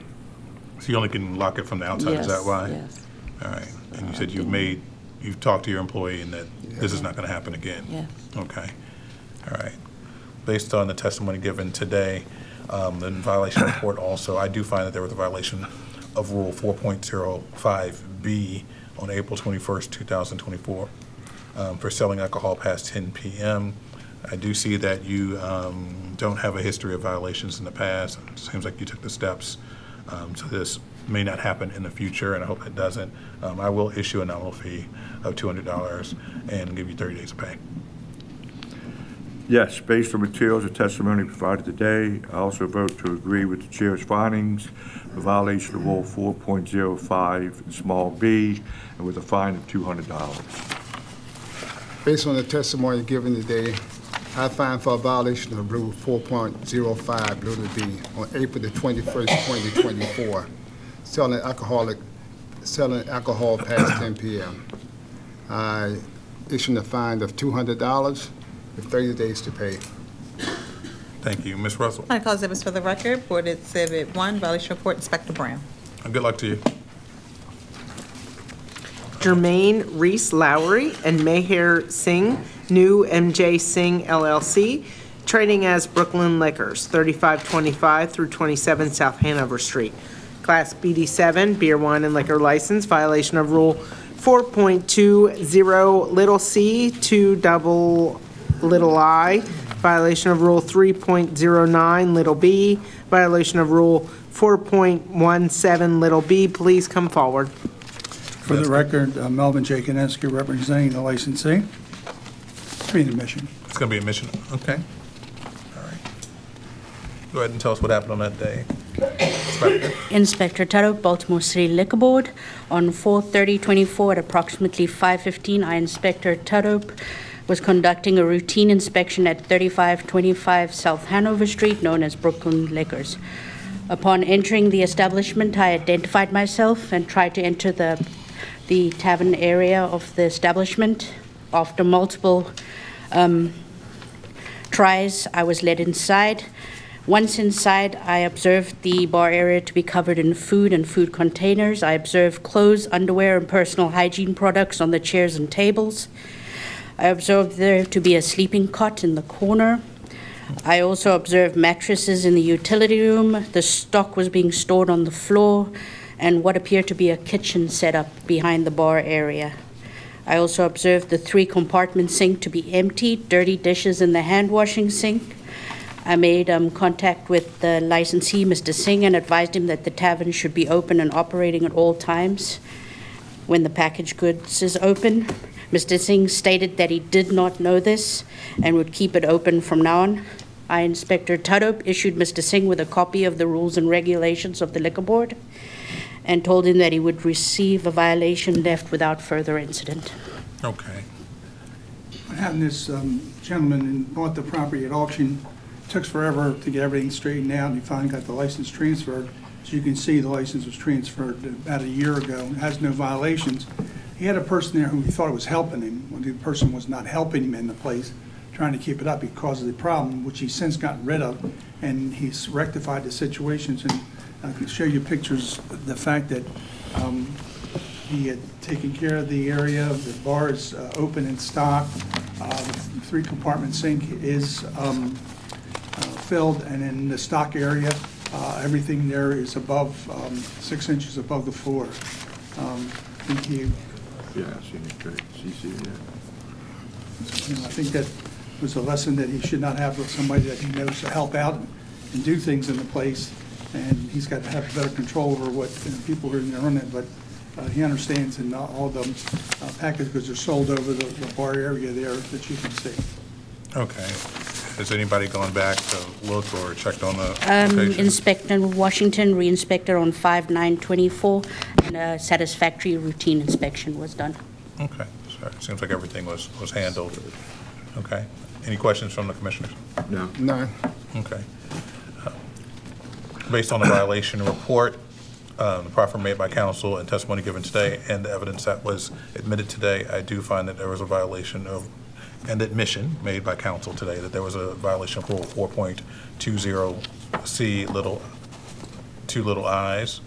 So you only can lock it from the outside, is that why? yes. All right. And you said you've made, you've talked to your employee and that this is not going to happen again? Yes. Okay. All right. Based on the testimony given today, um, the violation report also, I do find that there was a violation of Rule 4.05B on April 21st, 2024, um, for selling alcohol past 10 PM. I do see that you um, don't have a history of violations in the past. It seems like you took the steps, um, so this may not happen in the future, and I hope it doesn't. Um, I will issue a nominal fee of $200 and give you 30 days of pay. Yes, based on materials and testimony provided today, I also vote to agree with the chair's findings for violation of Rule 4.05, small b, and with a fine of $200. Based on the testimony given today, I find for a violation of Rule 4.05, little b, on April the 21st, 2024, selling alcoholic, selling alcohol past 10 p.m. I issue a fine of $200 with 30 days to pay. Thank you. Ms. Russell? I call exhibits for the record. Board Exhibit 1, violation report, Inspector Brown. Good luck to you. Jermaine Reese Lowry and Meher Singh, new MJ Singh LLC, trading as Brooklyn Liquors, 3525 through 27 South Hanover Street. Class BD7, beer, wine, and liquor license, violation of Rule 4.20 little c, 2 double little i, violation of Rule 3.09 little b, violation of Rule 4.17 little b. Please come forward. For the record, uh, Melvin J. Kodenski representing the licensee. Be an admission. It's going to be a mission, okay? All right. Go ahead and tell us what happened on that day. Inspector. Inspector Tudhope, Baltimore City Liquor Board. On 4/30/24 at approximately 5:15, I, Inspector Tudhope, was conducting a routine inspection at 3525 South Hanover Street, known as Brooklyn Liquors. Upon entering the establishment, I identified myself and tried to enter the, the tavern area of the establishment. After multiple um, tries, I was led inside. Once inside, I observed the bar area to be covered in food and food containers. I observed clothes, underwear, and personal hygiene products on the chairs and tables. I observed there to be a sleeping cot in the corner. I also observed mattresses in the utility room. The stock was being stored on the floor, and what appeared to be a kitchen set up behind the bar area. I also observed the three compartment sink to be empty, dirty dishes in the hand washing sink. I made um, contact with the licensee, Mr. Singh, and advised him that the tavern should be open and operating at all times. when the packaged goods is open. Mr. Singh stated that he did not know this and would keep it open from now on. I, Inspector Tudhope, issued Mr. Singh with a copy of the rules and regulations of the Liquor Board and told him that he would receive a violation left without further incident. Okay. What happened, this um, gentleman bought the property at auction, took forever to get everything straightened out, and he finally got the license transferred. As you can see, the license was transferred about a year ago, and has no violations. He had a person there who he thought was helping him, when the person was not helping him in the place, trying to keep it up because of the problem, which he's since gotten rid of, and he's rectified the situations, and I can show you pictures, of the fact that um, he had taken care of the area, the bar is uh, open and stocked, Uh, the three compartment sink is um, uh, filled, and in the stock area, uh, everything there is above, um, six inches above the floor. Um, I think he, Yeah, I seen it, great, CC, yeah. you know, I think that was a lesson that he should not have with somebody that he knows to help out and do things in the place, and he's got to have better control over what you know, people who are in there on it, but uh, he understands, and all the uh, packaged goods are sold over the the bar area there that you can see. Okay. Has anybody gone back to look or checked on the Um, location? Inspector Washington, re-inspector on 5924, and a satisfactory routine inspection was done. Okay, so it seems like everything was, was handled. Okay. Any questions from the commissioners? No. None. Okay. Based on the violation report, uh, the proffer made by counsel and testimony given today, and the evidence that was admitted today, I do find that there was a violation of, and admission made by counsel today, that there was a violation of Rule 4.20C, little, two little i's.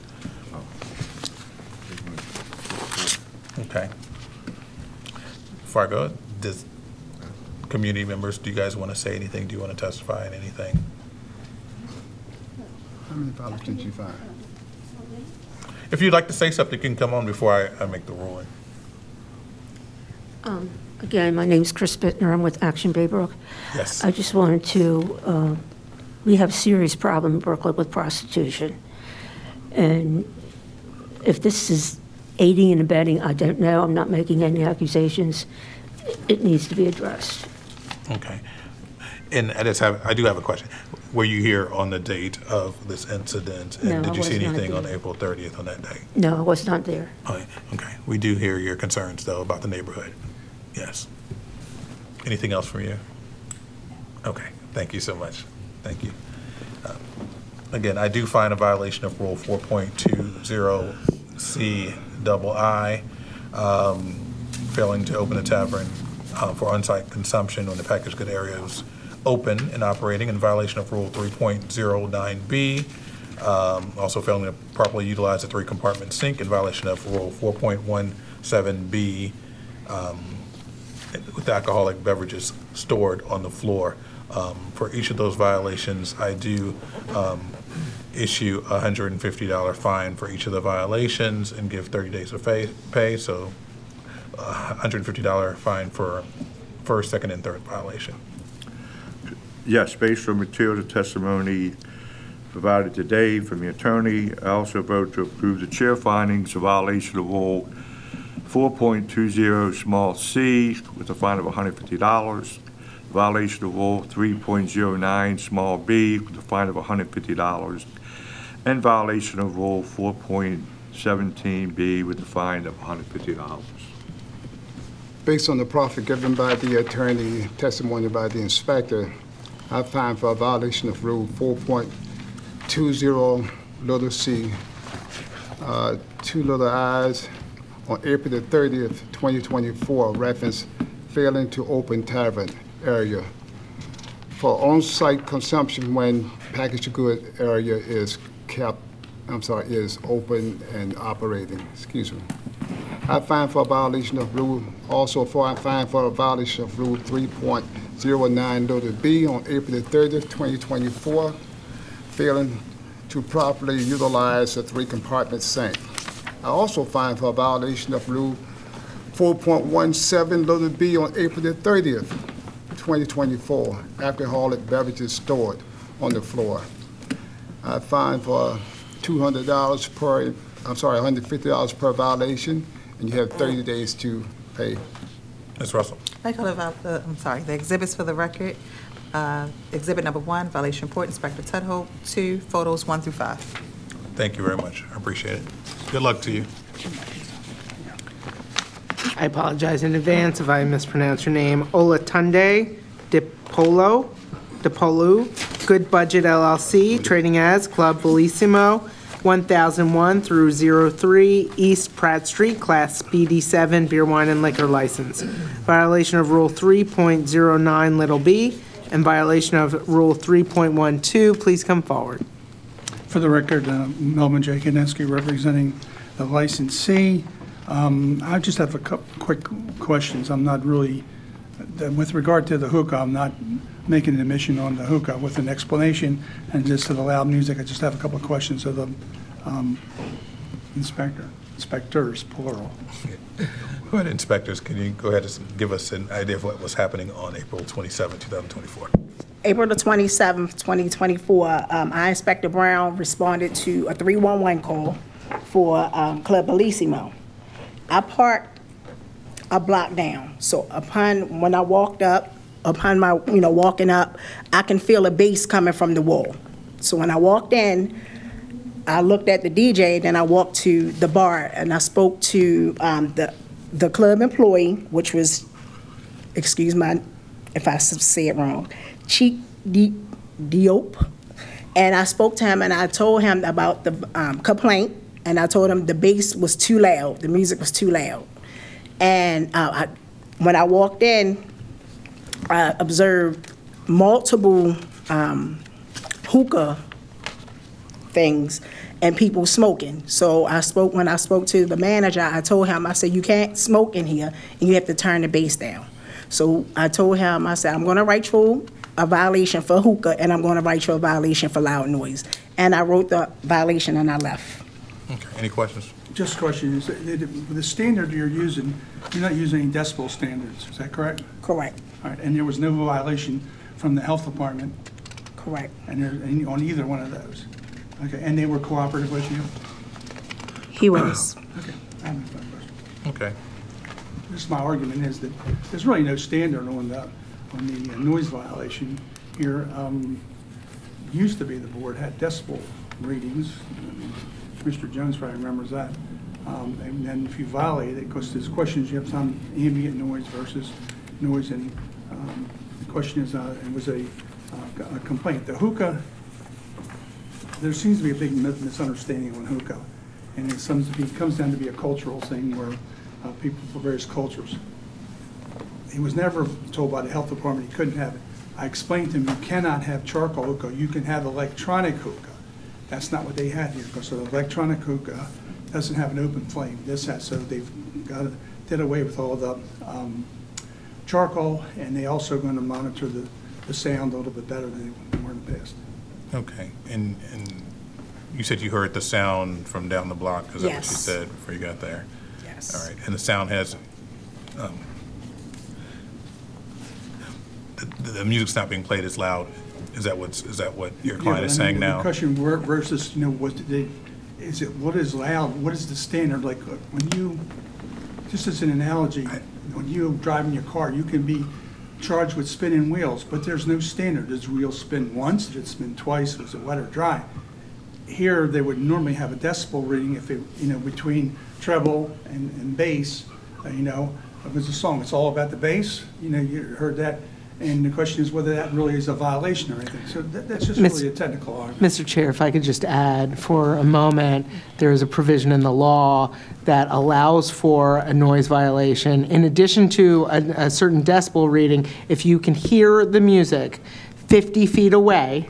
Okay. Before I go, does, community members, do you guys want to say anything? Do you want to testify in anything? How many violations did you find? If you'd like to say something, you can come on before I, I make the ruling. Um, Again, my name is Chris Bittner, I'm with Action Baybrook. Yes. I just wanted to, uh, we have a serious problem in Brooklyn with prostitution. And if this is aiding and abetting, I don't know, I'm not making any accusations. It needs to be addressed. Okay. And I just have, I do have a question. Were you here on the date of this incident? No, And did you see anything on. April 30th on that day? No, I was not there. Oh, Okay, we do hear your concerns, though, about the neighborhood. Yes. Anything else from you? Okay, thank you so much. Thank you. Uh, Again, I do find a violation of Rule 4.20C double I, um, failing to open a tavern uh, for on-site consumption when the packaged good area is open and operating, in violation of Rule 3.09B, um, also failing to properly utilize a three-compartment sink, in violation of Rule 4.17B, um, with alcoholic beverages stored on the floor. Um, For each of those violations, I do um, issue a $150 fine for each of the violations and give 30 days of pay, so a $150 fine for first, second, and third violation. Yes, based on material testimony provided today from the attorney, I also vote to approve the chair findings of violation of Rule 4.20 small c with a fine of $150, violation of Rule 3.09 small b with a fine of $150, and violation of Rule 4.17b with a fine of $150. Based on the profit given by the attorney, testimony by the inspector, I find for a violation of Rule 4.20 little c, uh, two little i's, on April the 30th, 2024, reference failing to open tavern area for on-site consumption when packaged good area is kept, I'm sorry, is open and operating, excuse me. I find for a violation of rule, also for, I find for a violation of Rule 3.09 little b on April the 30th, 2024, failing to properly utilize the three-compartment sink. I also find for a violation of Rule 4.17 little b on April the 30th, 2024, alcoholic beverages stored on the floor. I find for $200 per, I'm sorry, $150 per violation, and you have 30 days to pay. Ms. Russell? I call about the, I'm sorry, the exhibits for the record. Uh, Exhibit number one, violation report, Inspector Tudhope. Two, photos one through five. Thank you very much. I appreciate it. Good luck to you. I apologize in advance if I mispronounce your name. Olatunde DiPolo, DiPolo, Good Budget LLC, trading as Club Bellissimo, 1001 through 03 East Pratt Street, Class BD7 Beer, Wine, and Liquor License. Violation of Rule 3.09 little b and violation of Rule 3.12. Please come forward. For the record, uh, Melvin J. Kodenski representing the licensee. Um, I just have a couple quick questions. I'm not really, uh, with regard to the hookah, I'm not making an admission on the hookah with an explanation. And just to the loud music, I just have a couple of questions of the um, inspector, inspectors, plural. Go ahead, inspectors, can you go ahead and give us an idea of what was happening on April 27, 2024? April the 27th, 2024, um, I, Inspector Brown, responded to a 311 call for um, Club Bellissimo. I parked a block down, so upon, when I walked up, upon my, you know, walking up, I can feel a bass coming from the wall. So when I walked in, I looked at the DJ, then I walked to the bar, and I spoke to um, the, the club employee, which was, excuse my, if I say it wrong, Cheikh Di- Diop. And I spoke to him, and I told him about the um, complaint, and I told him the bass was too loud, the music was too loud. And uh, I, when I walked in, I observed multiple um, hookah things and people smoking. So I spoke, when I spoke to the manager, I told him, I said, you can't smoke in here, and you have to turn the bass down. So I told him, I said, I'm gonna write you a violation for hookah, and I'm gonna write you a violation for loud noise. And I wrote the violation and I left. Okay, any questions? Just a question, is the the standard you're using, you're not using any decibel standards, is that correct? Correct. All right, and there was no violation from the health department? Correct. And there, and on either one of those? Okay, and they were cooperative with you? He was. Okay, I have no further questions. Okay. Just my argument is that there's really no standard on the, on the noise violation here. Um, Used to be the board had decibel readings. Mr. Jones probably remembers that. Um, And then if you violate it, because there's questions, you have some ambient noise versus noise, and um, the question is, uh, it was a uh, a complaint. The hookah, there seems to be a big mi- misunderstanding on hookah, and it comes, it comes down to be a cultural thing where uh, people from various cultures. He was never told by the health department he couldn't have it. I explained to him, you cannot have charcoal hookah, you can have electronic hookah. That's not what they had here, because the electronic hookah doesn't have an open flame. This has, so they've got, did away with all the um, charcoal, and they also going to monitor the, the sound a little bit better than they were in the past. Okay, and, and you said you heard the sound from down the block, is that what you Yes. said before you got there? Yes. All right, and the sound has, um, the, the music's not being played as loud, is that what's, is that what your client but is I mean, saying the now? question ver- versus, you know, what did they, is it, what is loud, what is the standard, like, uh, when you, just as an analogy, when you're driving your car, you can be charged with spinning wheels, but there's no standard, does wheel spin once, did it spin twice, was it wet or dry? Here, they would normally have a decibel reading if it, you know, between treble and, and bass, uh, you know, it was a song, it's all about the bass, you know, you heard that, and the question is whether that really is a violation or anything, so that, that's just Miss- really a technical argument. Mr. Chair, if I could just add for a moment, there is a provision in the law that allows for a noise violation. In addition to a, a certain decibel reading, if you can hear the music 50 feet away,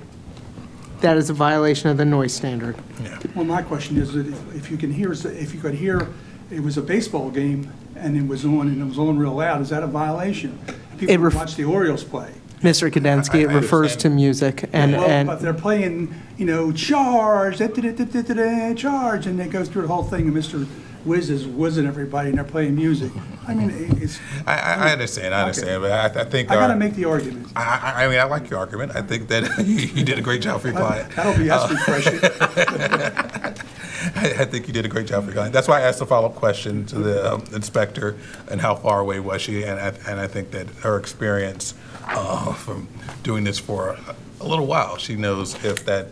that is a violation of the noise standard. Yeah. Well, my question is that if- if you can hear, if you could hear, it was a baseball game and it was on, and it was on real loud, is that a violation? People It ref- watch the Orioles play. Mr. Kodenski, it I refers to music, and, Well, and But they're playing, you know, charge, da, da, da, da, da, da, da, charge, and it goes through the whole thing, and Mr. Wiz is whizzing everybody, and they're playing music. I mean, it's. I, I I understand, I understand, but I, I think. I gotta our- make the argument. I, I, mean, I like your argument. I think that you did a great job for your client. That'll be, that's Uh, refreshing. I, I think you did a great job for your client. That's why I asked the follow-up question to the um, inspector, and how far away was she? And I, and I think that her experience uh, from doing this for a little while, she knows if that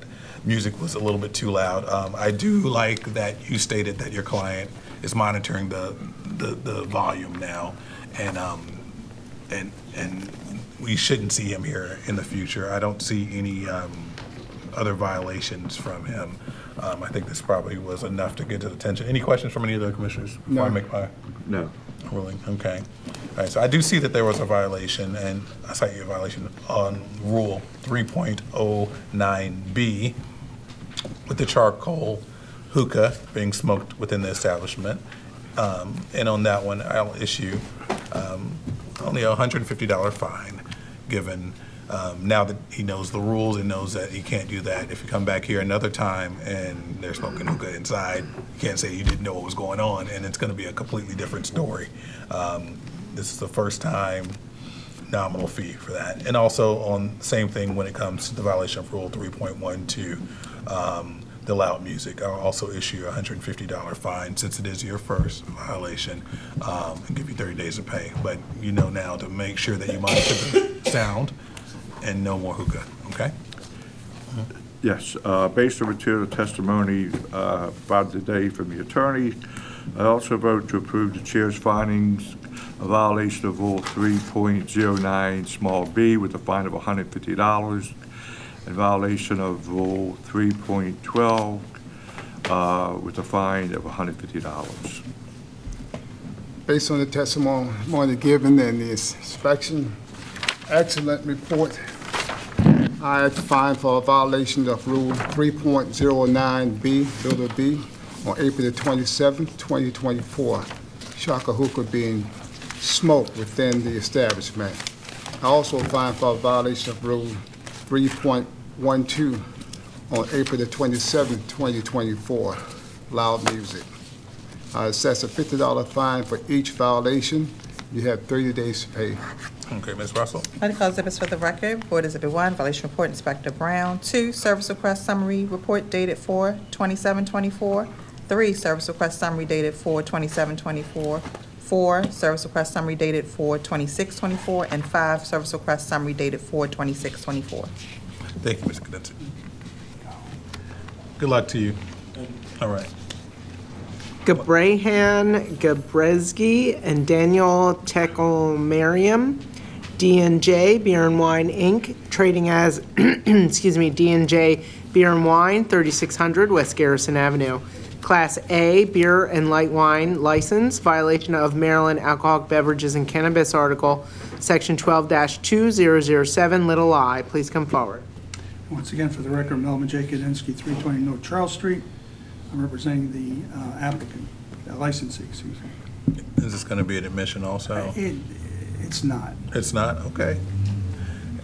music was a little bit too loud. Um, I do like that you stated that your client is monitoring the, the, the volume now, and, um, and, and we shouldn't see him here in the future. I don't see any, um, other violations from him. Um, I think this probably was enough to get his attention. Any questions from any of the commissioners before I No. make my No. ruling? Okay. All right, so I do see that there was a violation, and I cite you a violation on Rule 3.09B with the charcoal hookah being smoked within the establishment. Um, And on that one, I'll issue um, only a $150 fine, given um, now that he knows the rules and knows that he can't do that. If you come back here another time and they're smoking hookah inside, you can't say you didn't know what was going on, and it's going to be a completely different story. Um, This is the first time nominal fee for that. And also on, same thing when it comes to the violation of Rule 3.12, um, the loud music. I'll also issue a $150 fine since it is your first violation um, and give you 30 days to pay. But you know now to make sure that you monitor the sound and no more hookah, okay? Yes, uh, based on material testimony uh, provided today from the attorney, I also vote to approve the chair's findings of violation of Rule 3.09, small b, with a fine of $150, and violation of Rule 3.12 uh, with a fine of $150. Based on the testimony given and the inspection, excellent report. I had fined for a violation of Rule 3.09B, little b, on April the 27th, 2024. Shaka being smoked within the establishment. I also fined for a violation of Rule 3.12 on April the 27th, 2024, loud music. I assess a $50 fine for each violation. You have 30 days to pay. Okay, Ms. Russell? Medical exhibits for the record. Board Exhibit 1, violation report, Inspector Brown. 2, service request summary report dated 4/27/24. 3, service request summary dated 4/27/24. 4, service request summary dated 4/26/24. And 5, service request summary dated 4/26/24. Thank you, Mr. Kodenski. Good luck to you. All right. Gabrahan Gabrezgi and Daniel Tekelmariam, D and J Beer and Wine Inc., trading as, excuse me, D and J Beer and Wine, 3600 West Garrison Avenue. Class A Beer and Light Wine License, violation of Maryland Alcoholic Beverages and Cannabis Article, Section 12-2007, little i. Please come forward. Once again, for the record, Melvin J. Kodenski, 320 North Charles Street. I'm representing the uh, applicant, uh, licensee, excuse me. Is this going to be an admission also? It, it's not. It's not? Okay.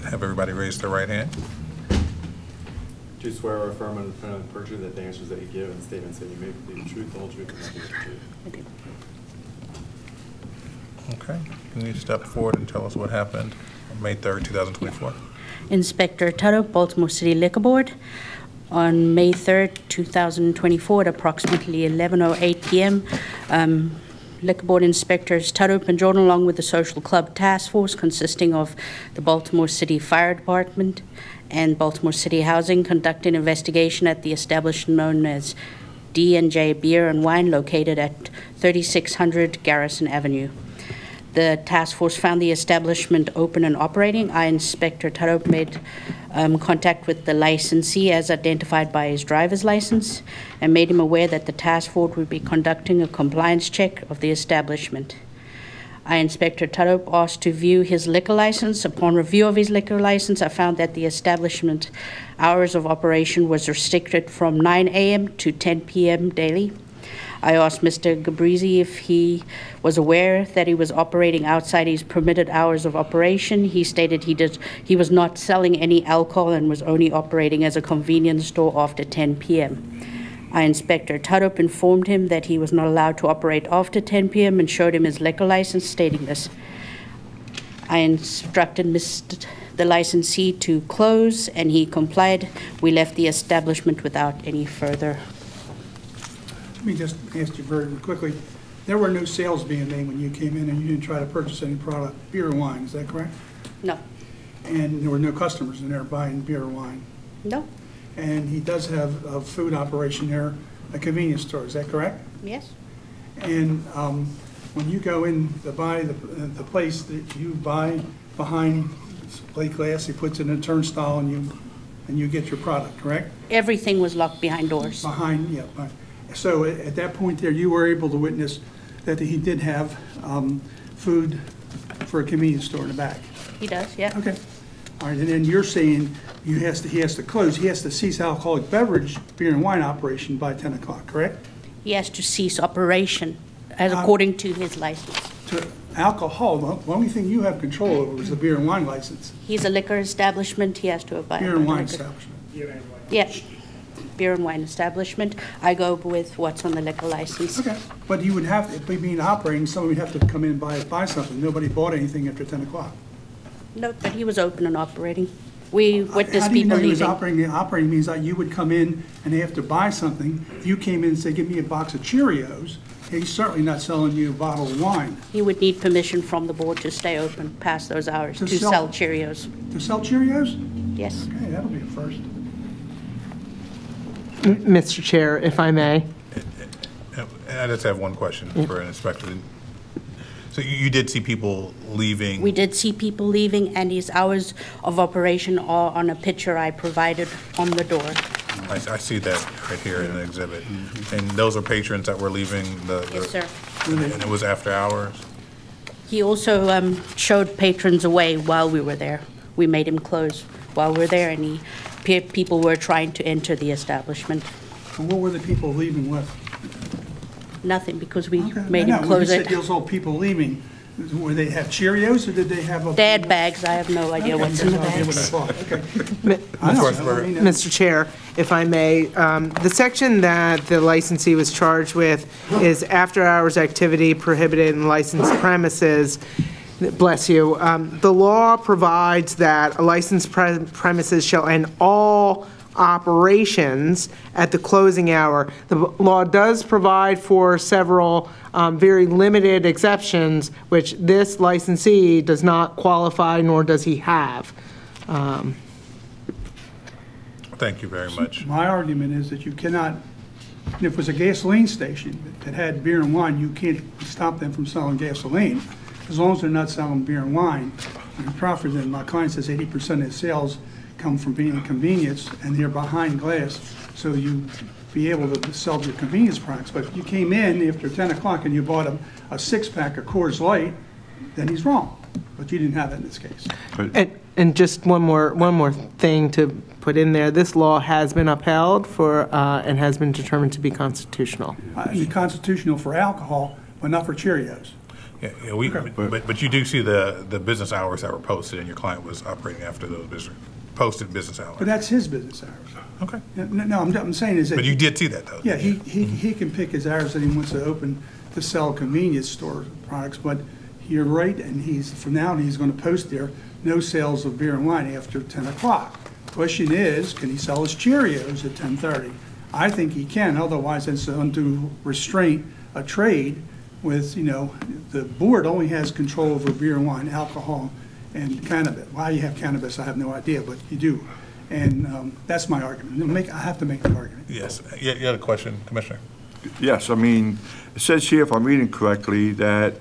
Have everybody raise their right hand? Do you swear or affirm under penalty of perjury that the answers that you give and statements that you make will be the truth, the whole truth, and nothing but the truth? Okay. Can you step forward and tell us what happened on May 3rd, 2024? Inspector Tudhope, Baltimore City Liquor Board. On May 3rd, 2024, at approximately 11:08 PM, um, Liquor Board Inspectors Tudhope and Jordan, along with the Social Club Task Force consisting of the Baltimore City Fire Department and Baltimore City Housing, conducted an investigation at the establishment known as D and J Beer and Wine located at 3600 Garrison Avenue. The task force found the establishment open and operating. I, Inspector Tudhope, made um, contact with the licensee as identified by his driver's license and made him aware that the task force would be conducting a compliance check of the establishment. I, Inspector Tudhope, asked to view his liquor license. Upon review of his liquor license, I found that the establishment hours of operation was restricted from 9 a.m. to 10 p.m. daily. I asked Mr. Gabrizi if he was aware that he was operating outside his permitted hours of operation. He stated he did he was not selling any alcohol and was only operating as a convenience store after 10 p.m. I, Inspector Tudhope, informed him that he was not allowed to operate after 10 p.m. and showed him his liquor license stating this. I instructed Mr. the licensee to close, and he complied. We left the establishment without any further Let me just ask you very quickly, there were no sales being made when you came in, and you didn't try to purchase any product, beer or wine, is that correct? No, And there were no customers in there buying beer or wine? no, And he does have a food operation there, a convenience store, is that correct? yes, And um, when you go in to buy the, the place that you buy behind plate glass, he puts it in a turnstile and you, and you get your product, correct? everything was locked behind doors. Behind, yeah. behind. So at at that point there, you were able to witness that he did have um, food for a convenience store in the back? He does, yeah. Okay. All right, and then you're saying you has to, he has to close, he has to cease alcoholic beverage, beer and wine operation by 10 o'clock, correct? He has to cease operation, as Uh, according to his license. To alcohol, the the only thing you have control over is the beer and wine license, He's a liquor establishment, he has to abide. beer and by the wine liquor- establishment. Yeah, beer and wine establishment. I go with what's on the liquor license. Okay, but you would have, if we being operating, someone would have to come in and buy, buy something. Nobody bought anything after 10 o'clock. No, but he was open and operating. We witnessed How do you know he was leaving. operating? Operating means that you would come in and they have to buy something. If you came in and say, give me a box of Cheerios, he's certainly not selling you a bottle of wine. He would need permission from the board to stay open past those hours To to sell- sell Cheerios. To sell Cheerios? Yes. Okay, that'll be a first. M- Mr. Chair, if I may. I just have one question for an inspector. So you, you did see people leaving? We did see people leaving, and his hours of operation are on a picture I provided on the door. I, I see that right here in the exhibit. And those are patrons that were leaving the? the- Yes, sir. And it was after hours? He also um, showed patrons away while we were there. We made him close while we were there, and he, pe- people were trying to enter the establishment. And what were the people leaving with? Nothing, because we Okay. made No, him no, close When it. you said those old people leaving, were they have Cheerios or did they have a? They had bags, I have no idea Okay, what's in the no bags. Okay. Mi- I don't know, I mean, Mr. Chair, if I may, um, the section that the licensee was charged with is after-hours activity prohibited in licensed premises. Bless you. Um, The law provides that a licensed pre- premises shall end all operations at the closing hour. The law does provide for several um, very limited exceptions, which this licensee does not qualify, nor does he have. Um, Thank you very much. My argument is that you cannot, if it was a gasoline station that had beer and wine, you can't stop them from selling gasoline. As long as they're not selling beer and wine, and profit, then my client says eighty percent of his sales come from being a convenience, and they're behind glass, so you be able to sell your convenience products. But if you came in after ten o'clock and you bought a, a six-pack of Coors Light, then he's wrong. But you didn't have that in this case. And, and just one more, one more thing to put in there. This law has been upheld for, uh, and has been determined to be constitutional. Uh, It's constitutional for alcohol, but not for Cheerios. Yeah, yeah, we, but, but you do see the, the business hours that were posted and your client was operating after those business, posted business hours. But that's his business hours. Okay. No, no, I'm, I'm saying is that. But you did see that though? Yeah, he, he, he can pick his hours that he wants to open to sell convenience store products, but you're right, and he's, from now on, he's gonna post there, no sales of beer and wine after ten o'clock. Question is, can he sell his Cheerios at ten thirty? I think he can, otherwise it's undue restraint, a trade with, you know, the board only has control over beer and wine, alcohol, and cannabis. Why you have cannabis, I have no idea, but you do. And, um, that's my argument. Make, I have to make the argument. Yes, you, you had a question, Commissioner? Yes, I mean, it says here, if I'm reading correctly, that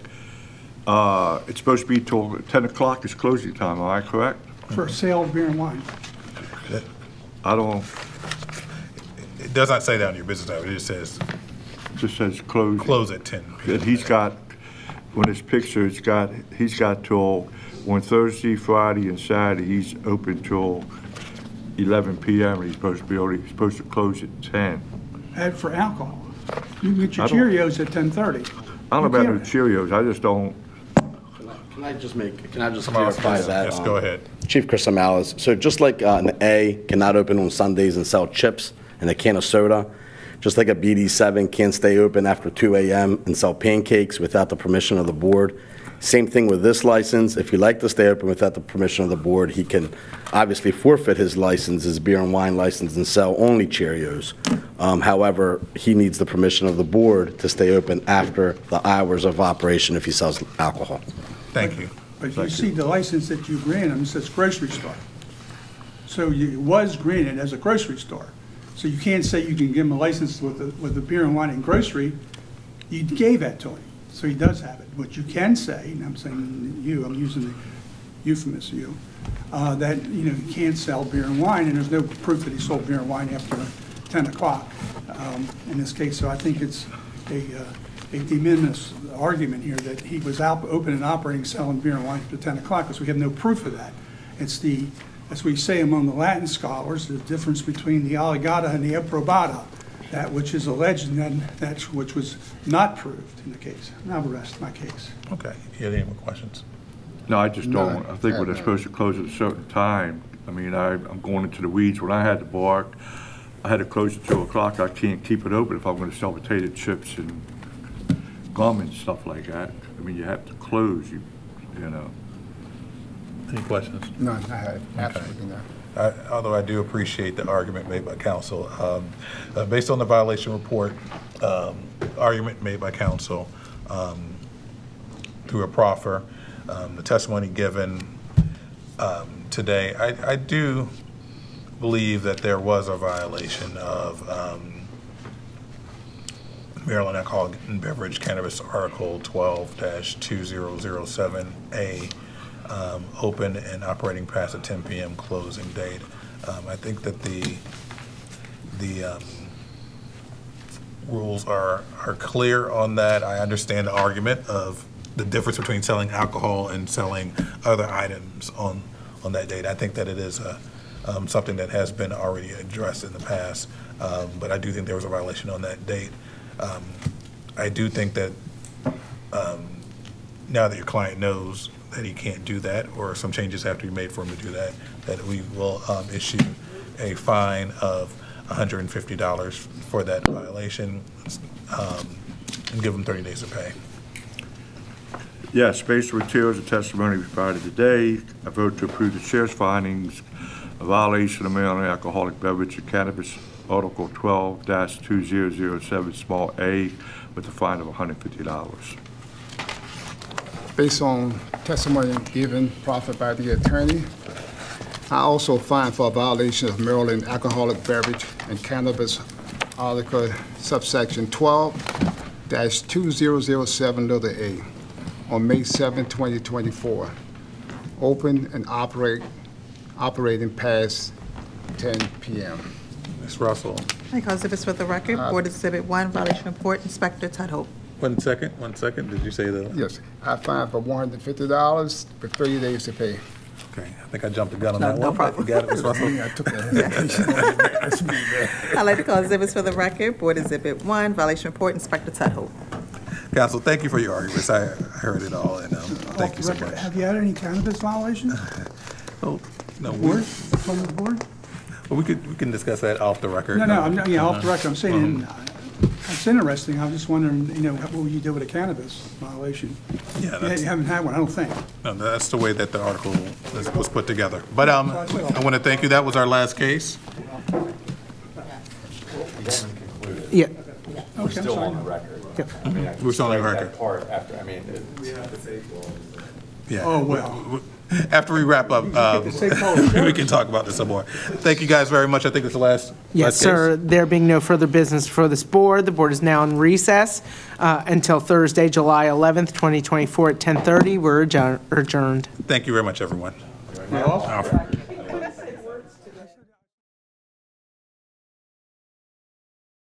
uh, it's supposed to be till 10 o'clock is closing time, am I correct? For sale of beer and wine. I don't, It does not say that on your business hours, it just says just says close. close at ten. That he's got, on his picture, it's got, he's got till, on Thursday, Friday, and Saturday, he's open till 11 PM, and he's supposed to be only, he's supposed to close at 10. Add for alcohol. You can get your I don't- Cheerios at ten thirty. I don't know about the Cheerios, I just don't, Can I just make, can I just Come clarify yes, that? yes, um, go ahead. Chief Chris Amalis, so just like uh, an A cannot open on Sundays and sell chips and a can of soda, just like a BD7 can't stay open after 2 AM and sell pancakes without the permission of the board, Same thing with this license. If he'd like to stay open without the permission of the board, he can obviously forfeit his license, his beer and wine license, and sell only Cheerios. Um, However, he needs the permission of the board to stay open after the hours of operation if he sells alcohol. Thank you. But you see, the license that you granted him says grocery store. So it was granted as a grocery store. So you can't say you can give him a license with the, with the beer and wine and grocery. You gave that to him, so he does have it. What you can say, and I'm saying you, I'm using the euphemism you, uh, that, you know, he can't sell beer and wine, and there's no proof that he sold beer and wine after 10 o'clock um, in this case. So I think it's a, uh, a de minimis argument here that he was out, open and operating, selling beer and wine after 10 o'clock, because we have no proof of that. It's the, as we say among the Latin scholars, the difference between the allegata and the approbata, that which is alleged and then that which was not proved in the case. And I'll rest my case. Okay. You have any more questions? No, I just don't, I think when they're supposed to close at a certain time, I mean, I, I'm going into the weeds. When I had the bar, I had to close at two o'clock. I can't keep it open if I'm gonna sell potato chips and gum and stuff like that. I mean, you have to close, you, you know. Any questions? None, I have, absolutely none. I- Although I do appreciate the argument made by counsel. um, uh, Based on the violation report, um, argument made by counsel um, through a proffer, um, the testimony given um, today, I I do believe that there was a violation of um, Maryland Alcoholic and Beverage Cannabis Article 12-2007A, um, open and operating past a 10 PM closing date. Um, I think that the, the um, rules are, are clear on that. I understand the argument of the difference between selling alcohol and selling other items on, on that date. I think that it is a, um, something that has been already addressed in the past, um, but I do think there was a violation on that date. Um, I do think that um, now that your client knows that he can't do that, or some changes have to be made for him to do that, that we will um, issue a fine of $150 for that violation um, and give him 30 days to pay. Yes, based on materials and testimony provided today, I vote to approve the chair's findings of violation of Maryland Alcoholic Beverage and Cannabis Article 12-2007, small a, with a fine of $150. Based on testimony given proffered by the attorney, I also find for a violation of Maryland Alcoholic Beverage and Cannabis Article subsection 12-2007, letter A, on May 7, 2024, open and operate, operating past 10 p.m. Ms. Russell? I call exhibits for the record. Uh, Board Exhibit 1, violation report, Inspector Tudhope. One second, one second, did you say that? Yes, I find for $150 for 30 days to pay. Okay, I think I jumped the gun on No- that no one. problem. You got it, Ms. Russell? I took that. That's me, man. I'd like to call exhibits for the record. Board Exhibit 1, violation report, Inspector Tudhope. Counsel, thank you for your arguments. I I heard it all, and um, thank you so much. Have you had any cannabis violations? Oh, no, we, Board, from the board? well, we could, we can discuss that off the record. No, no, I'm, not- yeah, off the Uh-huh. record, I'm saying, it's interesting, I was just wondering, you know, what would you do with a cannabis violation? Yeah, You that's- you haven't had one, I don't think. No, that's the way that the article was, was put together. But um, I want to thank you. That was our last case. Yeah. We're Okay, I'm still sorry. on the record. Yep. I mean, I can We're still on the strike that record. Part after, I mean, it- we have to say. Yeah. Oh, well. After we wrap up, um, we can talk about this some more. Thank you guys very much. I think it's the last. Yes, last case. sir. There being no further business for this board, the board is now in recess uh, until Thursday, July 11th, 2024 at 10:30. We're adjourned. Thank you very much, everyone. Yeah.